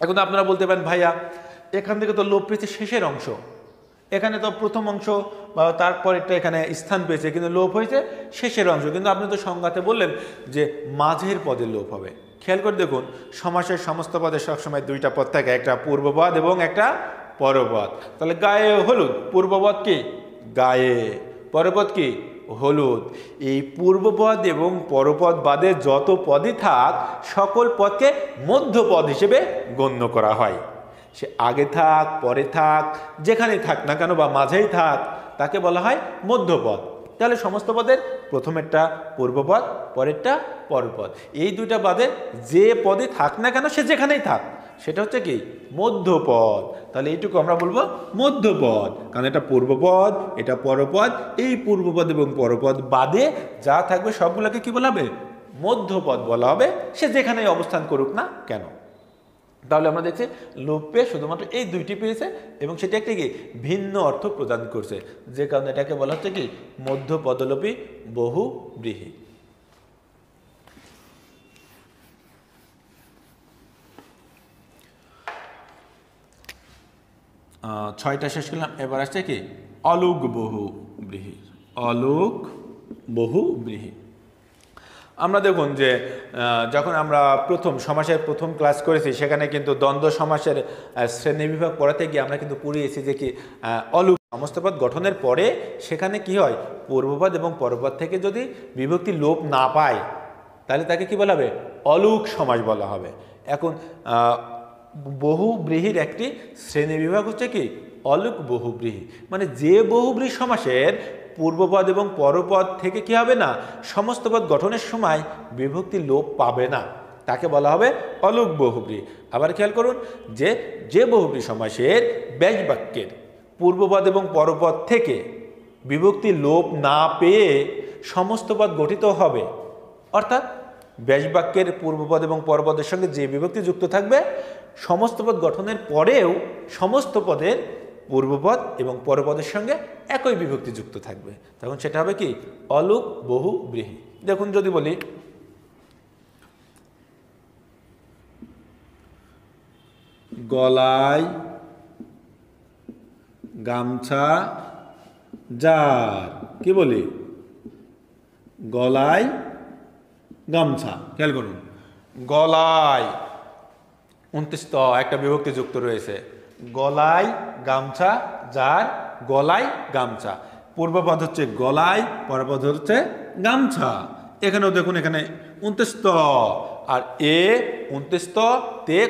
এখন আপনারা বলতে পারেন, ভাইয়া, এখান থেকে তো লোপ পেয়েছে শেষের অংশ। এখানে তো প্রথম অংশ বা তারপরেরটা এখানে স্থান পেয়েছে, কিন্তু লোপ হয়েছে শেষের অংশ। কিন্তু আপনি তো সংজ্ঞাতে বললেন যে মাঝের পদে লোপ হবে। খেয়াল করে দেখুন, সমাসের সমস্ত পদে সবসময় দুইটা পদ থাকে, একটা পূর্বপদ এবং একটা পরপদ। তাহলে গায়ে হলুদ, পূর্বপদ কি? গায়ে। পরপদ কি? হলুদ। এই পূর্বপদ এবং পরপদ বাদে যত পদই থাক, সকল পদকে মধ্যপদ হিসেবে গণ্য করা হয়। সে আগে থাক, পরে থাক, যেখানেই থাক না কেন বা মাঝেই থাক, তাকে বলা হয় মধ্যপদ। তাহলে সমস্ত পদের প্রথমেরটা পূর্বপদ, পরেরটা পরপদ। এই দুইটা বাদে যে পদে থাক না কেন সে যেখানেই থাক, সেটা হচ্ছে কি? মধ্যপদ। তাহলে এইটুকু আমরা বলব মধ্যপদ। কারণ এটা পূর্বপদ, এটা পরপদ, এই পূর্বপদ এবং পরপদ বাদে যা থাকবে সবগুলোকে কি বলা হবে? মধ্যপদ বলা হবে। সে যেখানেই অবস্থান করুক না কেন। তাহলে আমরা দেখছি লোপে শুধুমাত্র এই দুইটি পেয়েছে এবং সেটি একটি কি? ভিন্ন অর্থ প্রদান করছে। যে কারণে এটাকে বলা হচ্ছে কি? মধ্য পদলোপী বহু ব্রীহি ছয়টা শেষ করলাম, এবার আসছে কি? অলোক বহু ব্রীহি অলোক বহু ব্রীহি আমরা দেখুন যে যখন আমরা প্রথম সমাসের প্রথম ক্লাস করেছি সেখানে কিন্তু দ্বন্দ্ব সমাসের শ্রেণীবিভাগ পড়াতে গিয়ে আমরা কিন্তু পড়িয়েছি যে কি আহ, অলুক সমস্ত পদ গঠনের পরে সেখানে কি হয় পূর্বপদ এবং পরপদ থেকে যদি বিভক্তি লোপ না পায় তাহলে তাকে কি বলা হবে? অলুক সমাজ বলা হবে। এখন বহু ব্রীহির একটি শ্রেণীবিভাগ হচ্ছে কি? অলুক বহুব্রীহি মানে যে বহুব্রীহি সমাসের পূর্বপদ এবং পরপদ থেকে কি হবে না? সমস্ত পদ গঠনের সময় বিভক্তি লোপ পাবে না। তাকে বলা হবে অলুক বহুব্রী। আবার খেয়াল করুন যে যে বহুব্রী সমাসের ব্যাস বাক্যের পূর্বপদ এবং পরপদ থেকে বিভক্তি লোপ না পেয়ে সমস্ত পদ গঠিত হবে। অর্থাৎ ব্যাস বাক্যের পূর্বপদ এবং পরপদের সঙ্গে যে বিভক্তি যুক্ত থাকবে সমস্ত পদ গঠনের পরেও সমস্ত পদের পূর্বপদ এবং পরপদের সঙ্গে একই বিভক্তি যুক্ত থাকবে। তখন সেটা হবে কি? অলুক, বহু, ব্রীহি। দেখুন যদি বলি, গলায় গামছা, যার, কি বলি? গলায় গামছা, খেয়াল করুন। গলায় উনত্রিশ একটা বিভক্তি যুক্ত রয়েছে। গলায় গামছা, যার গলায় গামছা। পূর্বপদ হচ্ছে গলায় পরপদ হচ্ছে গামছা। এখানেও দেখুন, এখানে উনত্রিশ ত আর এ উনত্রিশ ত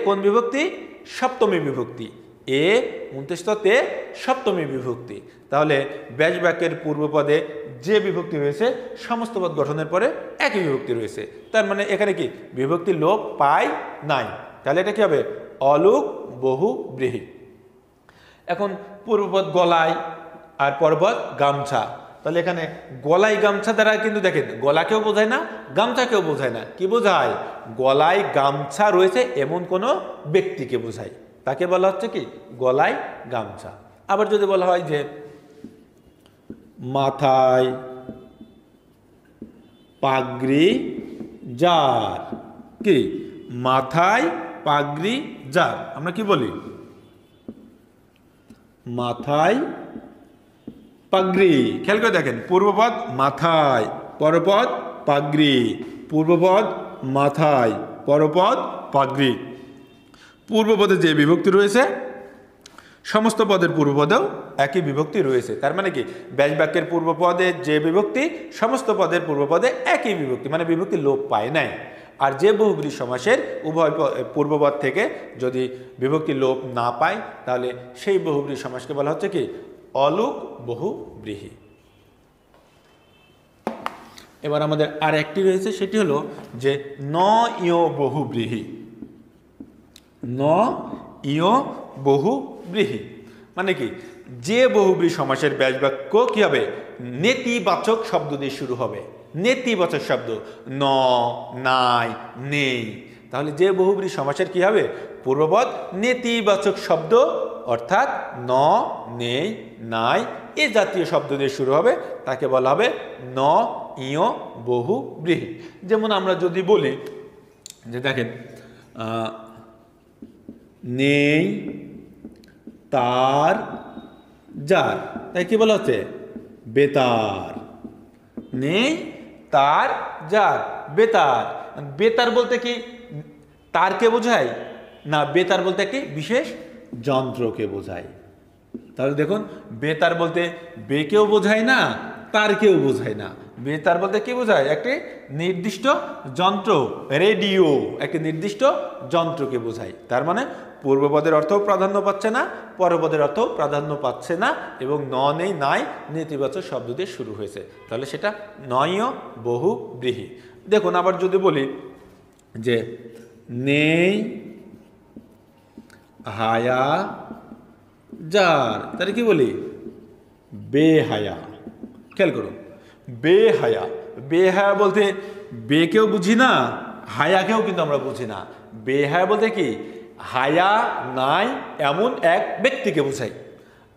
কোন বিভক্তি? সপ্তমী বিভক্তি। এ উনত্রিশ তে সপ্তমী বিভক্তি। তাহলে ব্যাস বাক্যের পূর্বপদে যে বিভক্তি রয়েছে, সমস্ত পদ গঠনের পরে একই বিভক্তি রয়েছে। তার মানে এখানে কি? বিভক্তি লোপ পায় নাই। তাহলে এটা কি হবে? অলুক, বহু, ব্রীহি। এখন পূর্বপদ গলায় আর পর্বত গামছা। তাহলে এখানে গলায় গামছা দ্বারা কিন্তু দেখেন, গলাকেও বোঝায় না, গামছাকেও বোঝায় না। কি বোঝায়? গলায় গামছা রয়েছে এমন কোনো ব্যক্তিকে বোঝায়। তাকে বলা হচ্ছে কি? গলায় গামছা। আবার যদি বলা হয় যে মাথায় পাগড়ি যার কি? মাথায় পাগড়ি যার আমরা কি বলি? মাথায় পাগড়ি। খেয়াল করে দেখেন, পূর্বপদ মাথায়, পরপদ পাগড়ি। পূর্বপদ মাথায়, পরপদ পাগড়ি। পূর্বপদে যে বিভক্তি রয়েছে, সমস্ত পদের পূর্বপদেও একই বিভক্তি রয়েছে। তার মানে কি? ব্যাস বাক্যের পূর্বপদে যে বিভক্তি, সমস্ত পদের পূর্বপদে একই বিভক্তি মানে বিভক্তি লোপ পায় নাই। আর যে বহুব্রী সমাসের উভয় পূর্বপদ থেকে যদি বিভক্তি লোপ না পায়, তাহলে সেই বহুব্রী সমাসকে বলা হচ্ছে কি? অলুক বহুব্রীহি এবার আমাদের আর একটি রয়েছে, সেটি হলো যে ন ইয় বহুব্রীহি ন ইয় বহু ব্রীহি। মানে কি? যে বহুব্রী সমাসের ব্যাস বাক্য কি হবে? নেতিবাচক শব্দ দিয়ে শুরু হবে। নেতিবাচক শব্দ। ন, নাই, নেই। তাহলে যে বহুব্রী সমাসের কি হবে? পূর্বপদ নেতিবাচক শব্দ, অর্থাৎ ন, নেই, নাই, এ জাতীয় শব্দ দিয়ে শুরু হবে। তাকে বলা হবে ন, ইয় বহু ব্রীহি যেমন আমরা যদি বলি যে দেখেন নেই, তার, যার। তাই কি বলা হচ্ছে? বেতার। নেই তার, যার, বেতার। বেতার বলতে কি? তারকে বোঝায় না বেতার বলতে কি? বিশেষ যন্ত্রকে বোঝায়। তাহলে দেখুন, বেতার বলতে বেকেও বোঝায় না, তারকেও বোঝায় না। বেতার বলতে কি বোঝায়? একটি নির্দিষ্ট যন্ত্র, রেডিও, একটি নির্দিষ্ট যন্ত্রকে বোঝায়। তার মানে পূর্বপদের অর্থও প্রাধান্য পাচ্ছে না পরপদের অর্থও প্রাধান্য পাচ্ছে না এবং ন নেই নাই নেতিবাচক শব্দ দিয়ে শুরু হয়েছে। তাহলে সেটা নয় বহু ব্রীহি দেখুন, আবার যদি বলি যে নেই, হায়া, যার, তাহলে কি বলি? বেহায়া খেয়াল করুন। বেহায়া। বেহায়া বলতে বেকেও বুঝি না, হায়াকেও কিন্তু আমরা বুঝি না। বেহায়া বলতে কি? হায়া নাই এমন এক ব্যক্তিকে বোঝাই।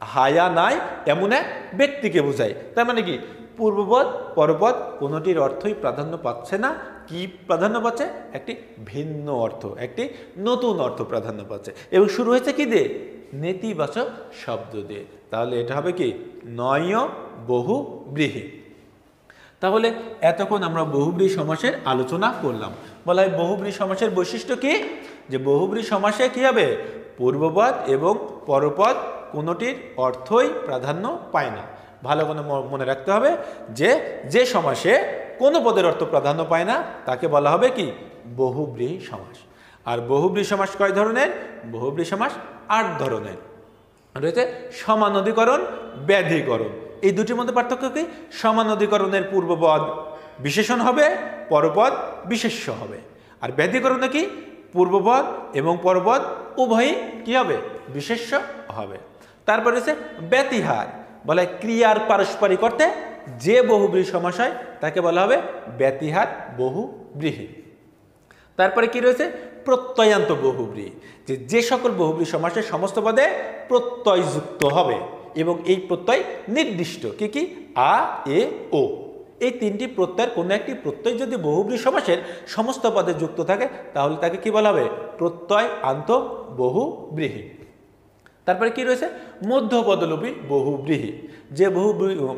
হায়া নাই এমন এক ব্যক্তিকে বোঝায় তার মানে কি? পূর্বপদ, পরপদ কোনোটির অর্থই প্রাধান্য পাচ্ছে না। কি প্রাধান্য পাচ্ছে? একটি ভিন্ন অর্থ, একটি নতুন অর্থ প্রাধান্য পাচ্ছে। এবং শুরু হয়েছে কি দিয়ে? নেতিবাচক শব্দ দিয়ে। তাহলে এটা হবে কি? নয় বহু ব্রীহি তাহলে এতক্ষণ আমরা বহুব্রী সমাসের আলোচনা করলাম। বলা হয় বহুব্রী সমাসের বৈশিষ্ট্য কি? যে বহুব্রী সমাসে কি হবে? পূর্বপদ এবং পরপদ কোনোটির অর্থই প্রাধান্য পায় না। ভালো করে মনে রাখতে হবে যে যে সমাসে কোনো পদের অর্থ প্রাধান্য পায় না, তাকে বলা হবে কি? বহুব্রীহি সমাস। আর বহুব্রী সমাস কয় ধরনের? বহুব্রী সমাস আট ধরনের। রয়েছে সমানদীকরণ ব্যাধিকরণ। এই দুটির মধ্যে পার্থক্য কি? সমানদীকরণের পূর্বপদ বিশেষণ হবে, পরপদ বিশেষ্য হবে। আর ব্যাধিকরণে কি? পূর্বপদ এবং পরপদ উভয়ই কি হবে? বিশেষ্য হবে। তারপরে রয়েছে ব্যতিহার। বলে ক্রিয়ার পারস্পরিক অর্থে যে বহুব্রী সমাস হয় তাকে বলা হবে ব্যতিহার বহুব্রীহি তারপরে কি রয়েছে? প্রত্যয়ান্ত বহুব্রী যে যে সকল বহুব্রী সমাসের সমস্ত পদে প্রত্যয় যুক্ত হবে। এবং এই প্রত্যয় নির্দিষ্ট। কি কি? আ, এ, ও। এই তিনটি প্রত্যয়ের কোনো একটি প্রত্যয় যদি বহুব্রী সমাসের সমস্ত পদে যুক্ত থাকে, তাহলে তাকে কি বলা হবে? প্রত্যয় আন্ত বহুব্রীহি। তারপরে কি রয়েছে? মধ্যপদলোপী বহুব্রীহি। যে বহু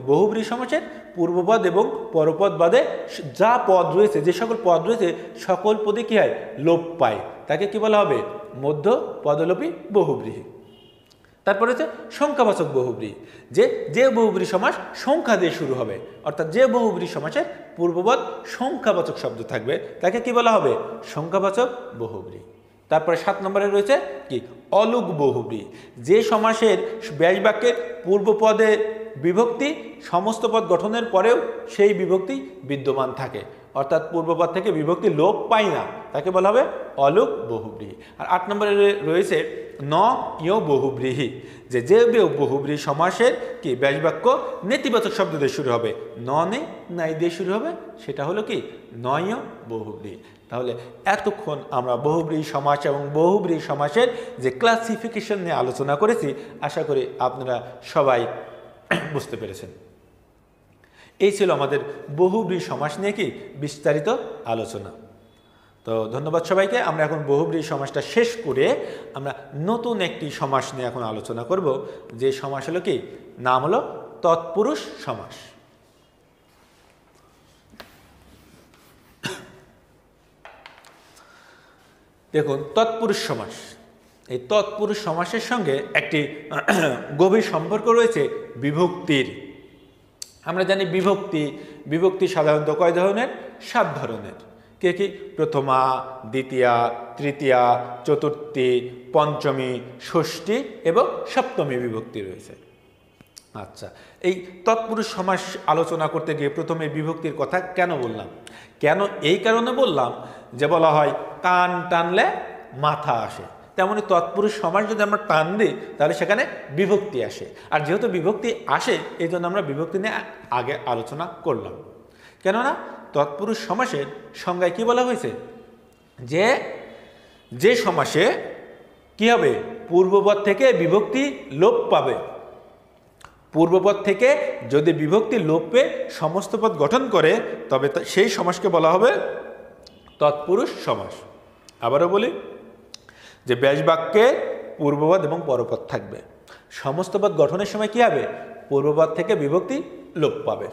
বহুব্রী সমাসের পূর্বপদ এবং পরপদ বাদে যা পদ রয়েছে, যে সকল পদ রয়েছে, সকল পদে কি হয়? লোপ পায়। তাকে কি বলা হবে? মধ্য পদলোপী বহুব্রীহি। তারপরে হচ্ছে সংখ্যাবাচক বহুব্রী, যে যে বহুব্রী সমাস সংখ্যা দিয়ে শুরু হবে, অর্থাৎ যে বহুব্রী সমাসের পূর্বপদ সংখ্যাবাচক শব্দ থাকবে, তাকে কি বলা হবে? সংখ্যাবাচক বহুব্রী। তারপরে সাত নম্বরে রয়েছে কি? অলুক বহুব্রী, যে সমাসের ব্যাস বাক্যের পূর্বপদে বিভক্তি, সমস্ত পদ গঠনের পরেও সেই বিভক্তি বিদ্যমান থাকে। অর্থাৎ পূর্বপদ থেকে বিভক্তি লোপ পায় না। তাকে বলা হবে অলোক বহুব্রীহি। আর আট নম্বরে রয়েছে ন ইয় বহুব্রীহি, যে যে বে- বহুব্রীহি সমাসের কি ব্যাসবাক্য নেতিবাচক শব্দ দিয়ে শুরু হবে। ন নে নাই দিয়ে শুরু হবে, সেটা হলো কি? নয় বহুব্রীহি। তাহলে এতক্ষণ আমরা বহুব্রীহি সমাস এবং বহুব্রীহি সমাসের যে ক্লাসিফিকেশন নিয়ে আলোচনা করেছি, আশা করি আপনারা সবাই বুঝতে পেরেছেন। এই ছিল আমাদের বহুব্রী সমাস নিয়ে কি বিস্তারিত আলোচনা। তো ধন্যবাদ সবাইকে, আমরা এখন বহুব্রী সমাসটা শেষ করে আমরা নতুন একটি সমাস নিয়ে এখন আলোচনা করব, যে সমাস হলো কি? নাম হলো তৎপুরুষ সমাস। দেখুন, তৎপুরুষ সমাস। এই তৎপুরুষ সমাসের সঙ্গে একটি গভীর সম্পর্ক রয়েছে বিভক্তির। আমরা জানি বিভক্তি বিভক্তি সাধারণত কয় ধরনের? সাত ধরনের। কে কি? প্রথমা, দ্বিতীয়া, তৃতীয়া, চতুর্থী, পঞ্চমী, ষষ্ঠী এবং সপ্তমী বিভক্তি রয়েছে। আচ্ছা এই তৎপুরুষ সমাস আলোচনা করতে গিয়ে প্রথমে বিভক্তির কথা কেন বললাম? কেন এই কারণে বললাম যে বলা হয় কান টানলে মাথা আসে। তেমনি তৎপুরুষ সমাস যদি আমরা টান দিই, তাহলে সেখানে বিভক্তি আসে। আর যেহেতু বিভক্তি আসে, এই জন্য আমরা বিভক্তি নিয়ে আগে আলোচনা করলাম। কেননা তৎপুরুষ সমাসের সংজ্ঞায় কি বলা হয়েছে? যে যে সমাসে কি হবে? পূর্বপদ থেকে বিভক্তি লোপ পাবে। পূর্বপদ থেকে যদি বিভক্তি লোপ পেয়ে সমস্ত পদ গঠন করে, তবে সেই সমাসকে বলা হবে তৎপুরুষ সমাস। আবারও বলি যে ব্যাস বাক্যে পূর্বপদ এবং পরপদ থাকবে। সমস্ত পদ গঠনের সময় কি হবে? পূর্বপদ থেকে বিভক্তি লোপ পাবে।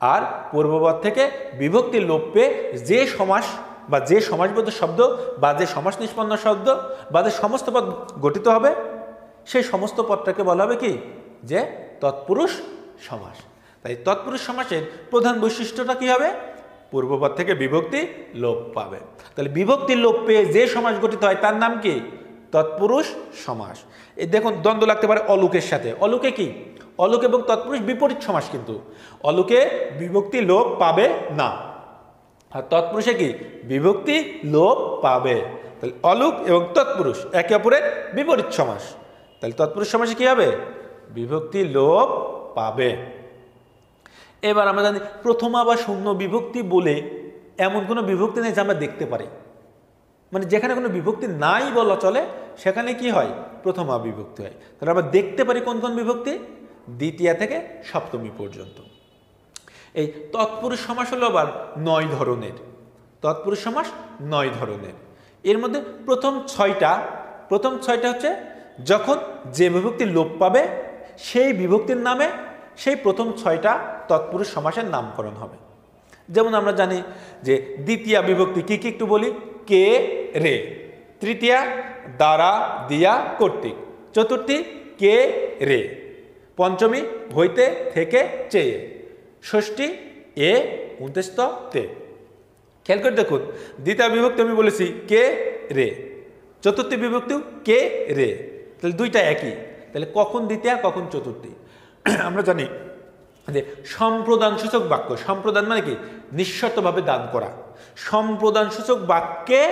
আর পূর্বপদ থেকে বিভক্তি লোপ পেয়ে যে সমাস বা যে সমাসবদ্ধ শব্দ বা যে সমাস নিষ্পন্ন শব্দ বা যে সমস্ত পদ গঠিত হবে, সেই সমস্ত পদটাকে বলা হবে কি? যে তৎপুরুষ সমাস। তাই তৎপুরুষ সমাসের প্রধান বৈশিষ্ট্যটা কি হবে? পূর্বপদ থেকে বিভক্তি লোপ পাবে। তাহলে বিভক্তি লোপ পেয়ে যে সমাজ গঠিত হয়, তার নাম কি? তৎপুরুষ সমাস। এই দেখুন, দ্বন্দ্ব লাগতে পারে অলুকের সাথে। অলুকে কি? অলুক এবং তৎপুরুষ বিপরীত সমাস কিন্তু। অলুকে বিভক্তি লোপ পাবে না। আর তৎপুরুষে কি? বিভক্তি লোপ পাবে। তাহলে অলুক এবং তৎপুরুষ একে অপরের বিপরীত সমাস। তাহলে তৎপুরুষ সমাসে কি হবে? বিভক্তি লোপ পাবে। এবার আমরা জানি প্রথমা বা শূন্য বিভক্তি বলে এমন কোনো বিভক্তি নেই যে আমরা দেখতে পারি। মানে যেখানে কোনো বিভক্তি নাই বলা চলে, সেখানে কি হয়? প্রথমা বিভক্তি হয়। তাহলে আমরা দেখতে পারি কোন কোন বিভক্তি? দ্বিতীয়া থেকে সপ্তমী পর্যন্ত। এই তৎপুরুষ সমাস হলো আবার নয় ধরনের। তৎপুরুষ সমাস নয় ধরনের। এর মধ্যে প্রথম ছয়টা প্রথম ছয়টা হচ্ছে যখন যে বিভক্তি লোপ পাবে, সেই বিভক্তির নামে সেই প্রথম ছয়টা তৎপুরুষ সমাসের নামকরণ হবে। যেমন আমরা জানি যে দ্বিতীয় বিভক্তি কি কি একটু বলি? কে, রে। তৃতীয়া, দ্বারা, দিয়া, কর্তৃক। চতুর্থী, কে, রে। পঞ্চমী, হইতে, থেকে, চেয়ে। ষষ্ঠী, এ উনতেস্ত তে। খেয়াল করে দেখুন, দ্বিতীয় বিভক্তি আমি বলেছি কে, রে। চতুর্থী বিভক্তিও কে, রে। তাহলে দুইটা একই। তাহলে কখন দ্বিতীয় কখন চতুর্থী? আমরা জানি যে সম্প্রদান সূচক বাক্য, সম্প্রদান মানে কি? নিঃশর্তভাবে দান করা। সম্প্রদান সূচক বাক্যে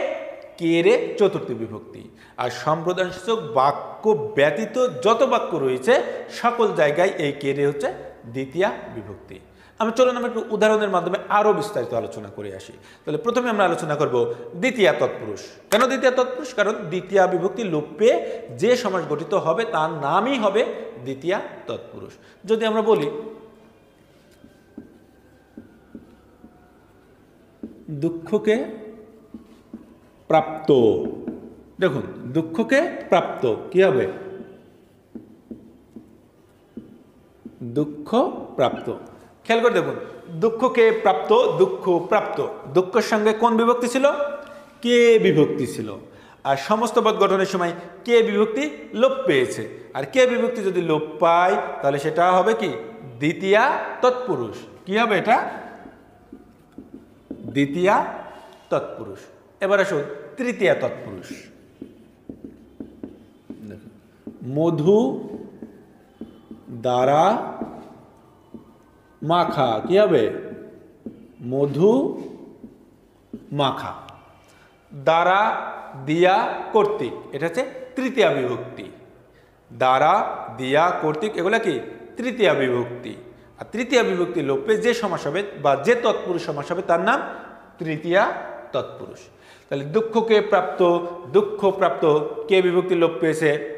কেরে চতুর্থী বিভক্তি। আর সম্প্রদান সূচক বাক্য ব্যতীত যত বাক্য রয়েছে, সকল জায়গায় এই কেরে হচ্ছে দ্বিতীয় বিভক্তি। আমি চলুন, আমরা একটু উদাহরণের মাধ্যমে আরও বিস্তারিত আলোচনা করে আসি। তাহলে প্রথমে আমরা আলোচনা করব দ্বিতীয় তৎপুরুষ। কেন দ্বিতীয় তৎপুরুষ? কারণ দ্বিতীয় বিভক্তি লোপ পেয়ে যে সমাজ গঠিত হবে, তার নামই হবে দ্বিতীয় তৎপুরুষ। যদি আমরা বলি, দুঃখকে প্রাপ্ত। দেখুন, দুঃখকে প্রাপ্ত, কি হবে? দুঃখ প্রাপ্ত। খেয়াল করে দেখুন, দুঃখকে প্রাপ্ত, দুঃখ প্রাপ্ত। দুঃখের সঙ্গে কোন বিভক্তি ছিল? কে বিভক্তি ছিল? আর সমস্ত পদ গঠনের সময় কে বিভক্তি? লোপ পেয়েছে। আর কে বিভক্তি যদি লোপ পায়, তাহলে সেটা হবে কি? দ্বিতীয়া তৎপুরুষ। কি হবে এটা? দ্বিতীয়া তৎপুরুষ। এবার আসুন, তৃতীয়া তৎপুরুষ। মধু দ্বারা মাখা, কি হবে? মধু মাখা। দ্বারা দিয়া কর্তৃক, এটা হচ্ছে তৃতীয় বিভক্তি। দ্বারা দিয়া কর্তৃক, এগুলা কি? তৃতীয় বিভক্তি। আর তৃতীয় বিভক্তি লোপে যে সমাস হবে বা যে তৎপুরুষ সমাস হবে, তার নাম তৃতীয়া তৎপুরুষ। তাহলে দুঃখকে প্রাপ্ত? দুঃখ প্রাপ্ত কে বিভক্তি লোপ পেয়েছে?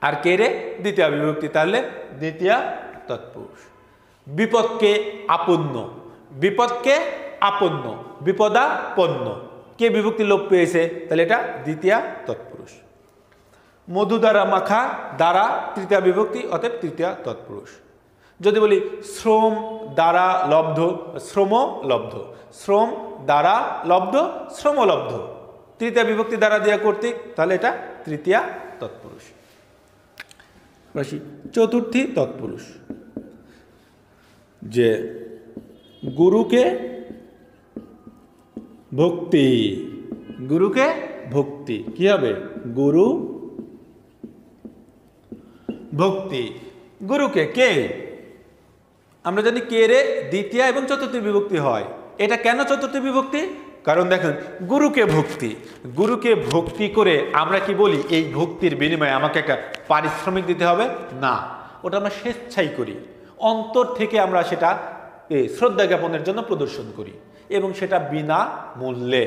আর কে রে? দ্বিতীয় বিভক্তি, তাহলে দ্বিতীয় তৎপুরুষ। বিপদকে আপন্ন। বিপদকে আপন্ন, বিপদাপন্ন। কে বিভক্তি লোপ পেয়েছে? তাহলে এটা দ্বিতীয় তৎপুরুষ। মধু দ্বারা মাখা দ্বারা তৃতীয় বিভক্তি, অতএব তৃতীয় তৎপুরুষ। যদি বলি শ্রম দ্বারা লব্ধ, শ্রম লব্ধ। শ্রম দ্বারা লব্ধ শ্রমলব্ধ তৃতীয় বিভক্তি দ্বারা দেওয়া কর্তৃক, তাহলে এটা তৃতীয়া তৎপুরুষ। চতুর্থী তৎপুরুষ। যে গুরুকে ভক্তি। গুরুকে ভক্তি। কি হবে? গুরু ভক্তি। গুরুকে কে? আমরা জানি কে রে? দ্বিতীয় এবং চতুর্থী বিভক্তি হয়। এটা কেন চতুর্থ বিভক্তি? কারণ দেখেন গুরুকে ভক্তি। গুরুকে ভক্তি করে আমরা কি বলি? এই ভক্তির বিনিময়ে আমাকে একটা পারিশ্রমিক দিতে হবে? না। ওটা আমরা স্বেচ্ছাই করি। অন্তর থেকে আমরা সেটা শ্রদ্ধা জ্ঞাপনের জন্য প্রদর্শন করি এবং সেটা বিনা মূল্যে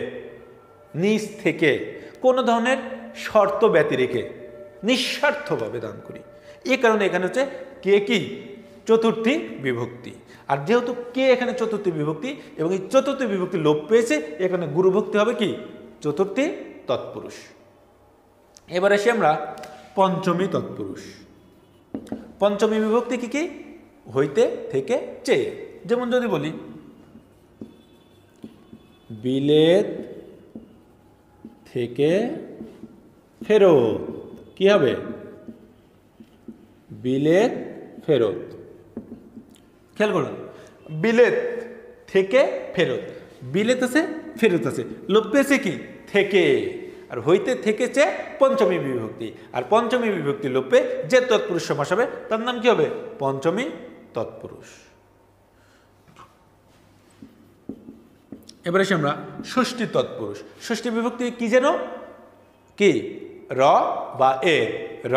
নিজ থেকে কোনো ধরনের শর্ত ব্যতি রেখে নিঃস্বার্থভাবে দান করি। এ কারণে এখানে হচ্ছে কে কি? চতুর্থী বিভক্তি। আর যেহেতু কে এখানে চতুর্থী বিভক্তি এবং এই চতুর্থী বিভক্তি লোপ পেয়েছে, এখানে গুরুভক্তি হবে কি? চতুর্থী তৎপুরুষ। এবার আসি আমরা পঞ্চমী তৎপুরুষ। পঞ্চমী বিভক্তি কি কি? হইতে থেকে চেয়ে। যেমন যদি বলি, বিলেত থেকে ফেরত, কি হবে? বিলেত ফেরত। খেয়াল করুন বিলেত থেকে ফেরত। বিলেত আছে, ফেরত আছে। লোপ পেয়েছে কি? থেকে। আর হইতে থেকেছে পঞ্চমী বিভক্তি। আর পঞ্চমী বিভক্তি লোপে যে তৎপুরুষ সমাস হবে, তার নাম কি হবে? পঞ্চমী তৎপুরুষ। এবারে আসি আমরা ষষ্ঠী তৎপুরুষ। ষষ্ঠী বিভক্তি কি যেন? কি? র বা এর। র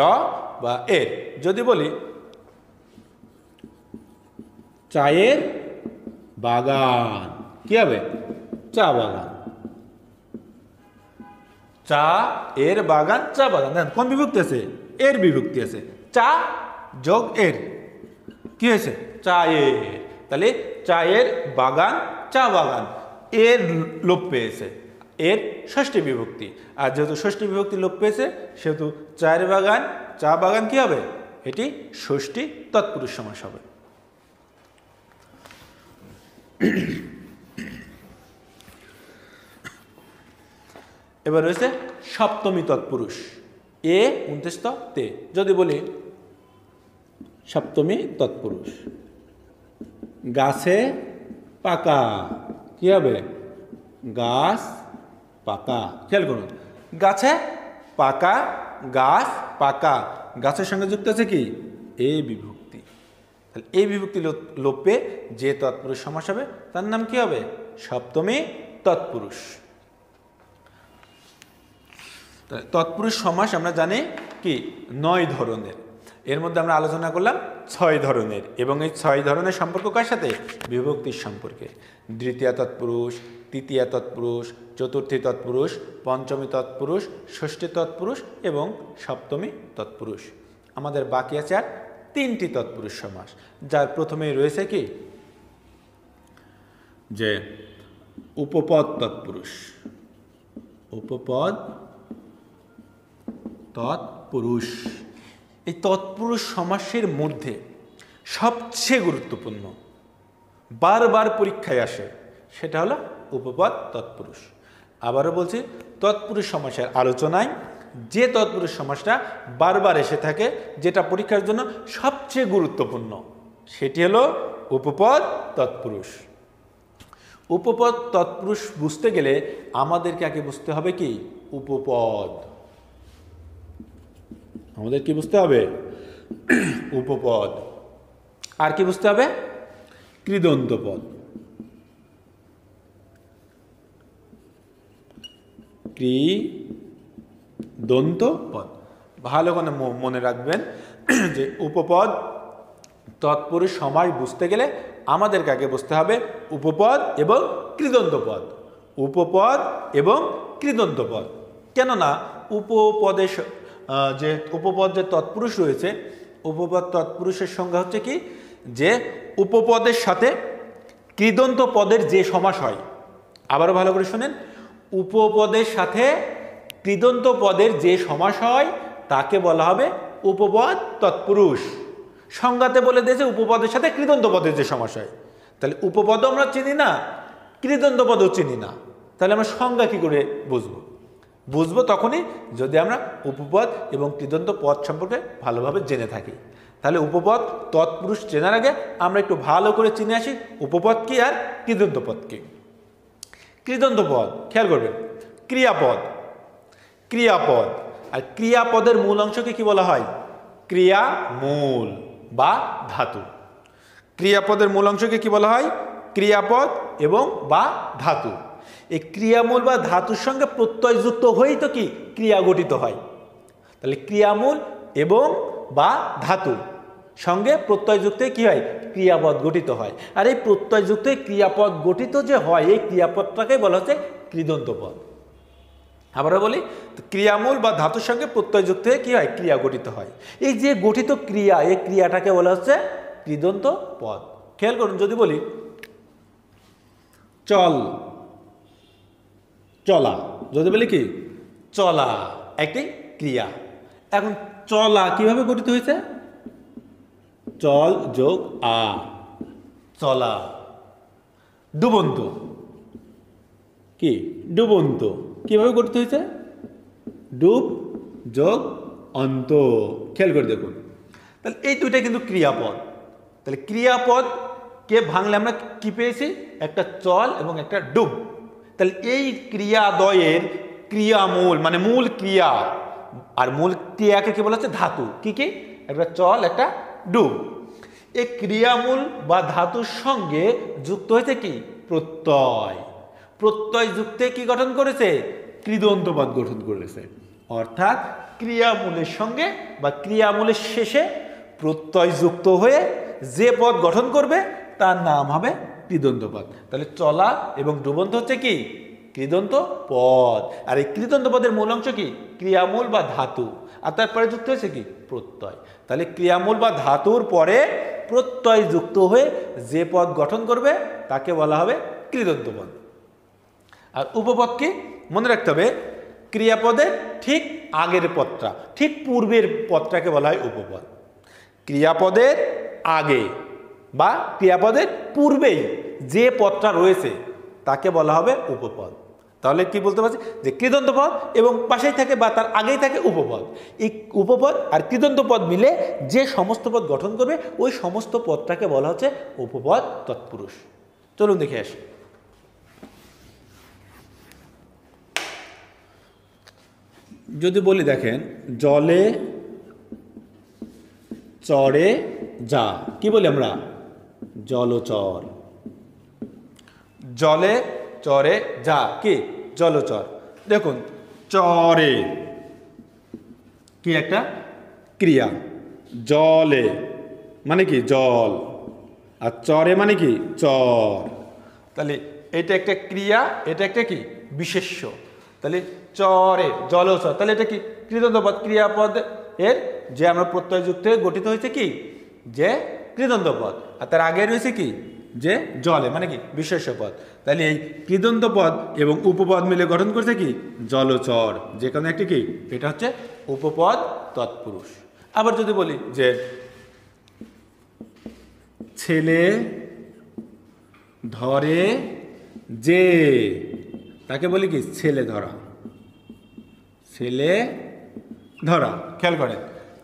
বা এর। যদি বলি, চায়ের বাগান। কি হবে? চা বাগান। চা, এর বাগান, চা বাগান। কোন বিভক্তি আছে? এর বিভক্তি আছে। চা যোগ এর। কি হয়েছে? চায়ের। তাহলে চায়ের বাগান, চা বাগান, এর লোপ পেয়েছে। এর ষষ্ঠী বিভক্তি। আর যেহেতু ষষ্ঠী বিভক্তি লোপ পেয়েছে, সেহেতু চায়ের বাগান, চা বাগান কি হবে? এটি ষষ্ঠী তৎপুরুষ সমাস হবে। এবার রয়েছে সপ্তমী তৎপুরুষ। এ উনত্রিশ তে। যদি বলি সপ্তমী তৎপুরুষ। গাছে পাকা কি হবে? গাছ পাকা খেয়াল করুন, গাছে পাকা গাছ পাকা গাছের সঙ্গে যুক্ত আছে কি? এই বিভক্তি। তাহলে এই বিভক্তি লোপ- যে তৎপুরুষ সমাস হবে, তার নাম কি হবে? সপ্তমী তৎপুরুষ। তৎপুরুষ সমাস আমরা জানি কি? নয় ধরনের। এর মধ্যে আমরা আলোচনা করলাম ছয় ধরনের এবং এই ছয় ধরনের সম্পর্ক কার সাথে? বিভক্তির সম্পর্কে। দ্বিতীয় তৎপুরুষ, তৃতীয় তৎপুরুষ, চতুর্থী তৎপুরুষ, পঞ্চমী তৎপুরুষ, ষষ্ঠী তৎপুরুষ এবং সপ্তমী তৎপুরুষ। আমাদের বাকি আছে আর তিনটি তৎপুরুষ সমাস, যার প্রথমেই রয়েছে কি? যে উপপদ তৎপুরুষ। উপপদ তৎপুরুষ। এই তৎপুরুষ সমাসের মধ্যে সবচেয়ে গুরুত্বপূর্ণ, বারবার পরীক্ষায় আসে, সেটা হলো উপপদ তৎপুরুষ। আবারও বলছি, তৎপুরুষ সমাসের আলোচনায় যে তৎপুরুষ সমাসটা বারবার এসে থাকে, যেটা পরীক্ষার জন্য সবচেয়ে গুরুত্বপূর্ণ, সেটি হলো উপপদ তৎপুরুষ। উপপদ তৎপুরুষ বুঝতে গেলে আমাদেরকে আগে বুঝতে হবে কি? উপপদ। আমাদের কি বুঝতে হবে? উপপদ। আর কি বুঝতে হবে? কৃদন্ত পদ ক্রি দন্ত পদ ভালো করে মনে রাখবেন যে উপপদ তৎপুরুষ সমাস বুঝতে গেলে আমাদেরকে আগে বুঝতে হবে? উপপদ এবং কৃদন্ত পদ উপপদ এবং কৃদন্ত পদ কেননা উপপদে যে উপপদ যে তৎপুরুষ রয়েছে, উপপদ তৎপুরুষের সংজ্ঞা হচ্ছে কি? যে উপপদের সাথে কৃদন্ত পদের যে সমাস হয়, আবারও ভালো করে শোনেন, উপপদের সাথে কৃদন্ত পদের যে সমাস হয়, তাকে বলা হবে উপপদ তৎপুরুষ। সংজ্ঞাতে বলে দিয়েছে উপপদের সাথে কৃদন্ত পদের যে সমাস হয়। তাহলে উপপদও আমরা চিনি না, কৃদন্ত পদও চিনি না। তাহলে আমরা সংজ্ঞা কি করে বুঝব? বুঝব তখনই যদি আমরা উপপদ এবং কৃদন্ত পদ সম্পর্কে ভালোভাবে জেনে থাকি। তাহলে উপপদ তৎপুরুষ চেনার আগে আমরা একটু ভালো করে চিনে আসি উপপদ কি আর কৃদন্ত পদ কি। কৃদন্ত পদ, খেয়াল করবেন, ক্রিয়াপদ। ক্রিয়াপদ, আর ক্রিয়াপদের মূল অংশকে কি বলা হয়? ক্রিয়া মূল বা ধাতু। ক্রিয়াপদের মূল অংশকে কি বলা হয়? ক্রিয়াপদ এবং বা ধাতু। এই ক্রিয়ামূল বা ধাতুর সঙ্গে প্রত্যয়যুক্ত হয়েই তো কি ক্রিয়া গঠিত হয়? তাহলে ক্রিয়ামূল এবং বা ধাতু সঙ্গে প্রত্যয়যুক্তে কি হয়? ক্রিয়াপদ গঠিত হয়। আর এই প্রত্যয়যুক্তে ক্রিয়াপদ গঠিত যে হয়, এই ক্রিয়াপদটাকে বলা হচ্ছে কৃদন্ত পদ। আবারও বলি ক্রিয়ামূল বা ধাতুর সঙ্গে প্রত্যয়যুক্ত হয়ে কী হয়? ক্রিয়া গঠিত হয়। এই যে গঠিত ক্রিয়া, এই ক্রিয়াটাকে বলা হচ্ছে কৃদন্ত পদ। খেয়াল করুন, যদি বলি, চল চলা। যদি বলি কি? চলা, একটি ক্রিয়া। এখন চলা কীভাবে গঠিত হয়েছে? চল যোগ আ। চলা। ডুবন্ত। কি? ডুবন্ত। কীভাবে গঠিত হয়েছে? ডুব যোগ অন্ত। খেয়াল করে দেখুন। তাহলে এই দুইটা কিন্তু ক্রিয়াপদ। তাহলে ক্রিয়াপদ কে ভাঙলে আমরা কি পেয়েছি? একটা চল এবং একটা ডুব। তাহলে এই ক্রিয়াদয়ের ক্রিয়ামূল মানে মূল ক্রিয়া, আর মূল ক্রিয়াকে কি বলা হচ্ছে? ধাতু। কি কি? একটা চল, একটা ডুব। এই ক্রিয়ামূল বা ধাতুর সঙ্গে যুক্ত হয়েছে কি? প্রত্যয়। প্রত্যয় যুক্তে কি গঠন করেছে? কৃদন্ত পদ গঠন করেছে। অর্থাৎ ক্রিয়ামূলের সঙ্গে বা ক্রিয়ামূলের শেষে প্রত্যয় যুক্ত হয়ে যে পদ গঠন করবে, তার নাম হবে কৃদন্ত পদ তাহলে চলা এবং ডুবন্ত হচ্ছে কি? কৃদন্ত পদ আর এই কৃদন্ত পদের মূল অংশ কি? ক্রিয়ামূল বা ধাতু। আর তারপরে যুক্ত হয়েছে কি? প্রত্যয়। তাহলে ক্রিয়ামূল বা ধাতুর পরে প্রত্যয় যুক্ত হয়ে যে পদ গঠন করবে, তাকে বলা হবে কৃদন্ত পদ আর উপপদ কি? মনে রাখতে হবে ক্রিয়াপদের ঠিক আগের পদটা, ঠিক পূর্বের পদটাকে বলা হয় উপপদ। ক্রিয়াপদের আগে। বা ক্রিয়াপদের পূর্বেই যে পদটা রয়েছে, তাকে বলা হবে উপপদ। তাহলে কি বলতে পারছি? যে কৃদন্ত পদ এবং পাশেই থাকে বা তার আগেই থাকে উপপদ। এই উপপদ আর কৃদন্ত পদ মিলে যে সমস্ত পদ গঠন করবে, ওই সমস্ত পদটাকে বলা হচ্ছে উপপদ তৎপুরুষ। চলুন দেখে আসি। যদি বলি দেখেন, জলে চড়ে যা, কি বলি আমরা? জলচর জলে, চরে, যা, কি? জলচর দেখুন, চরে কি একটা? ক্রিয়া। জলে মানে কি? জল। আর চরে মানে কি? চর। তাহলে এটা একটা ক্রিয়া, এটা একটা কি? বিশেষ্য। তাহলে চরে জলচর তাহলে এটা কি? কৃতন্তপদ ক্রিয়াপদ এর যে আমরা প্রত্যয়যুক্ত হয়ে গঠিত হয়েছে কি? যে কৃদন্ত পদ আর তার আগে রয়েছে কি? যে জলে মানে কি? বিশেষ্য পদ তাহলে এই কৃদন্ত পদ এবং উপপদ মিলে গঠন করছে কি? জলচর যে কোনো একটি কি? এটা হচ্ছে উপপদ তৎপুরুষ। আবার যদি বলি যে ছেলে ধরে যে, তাকে বলি কি? ছেলে ধরা। ছেলে ধরা। খেয়াল করেন।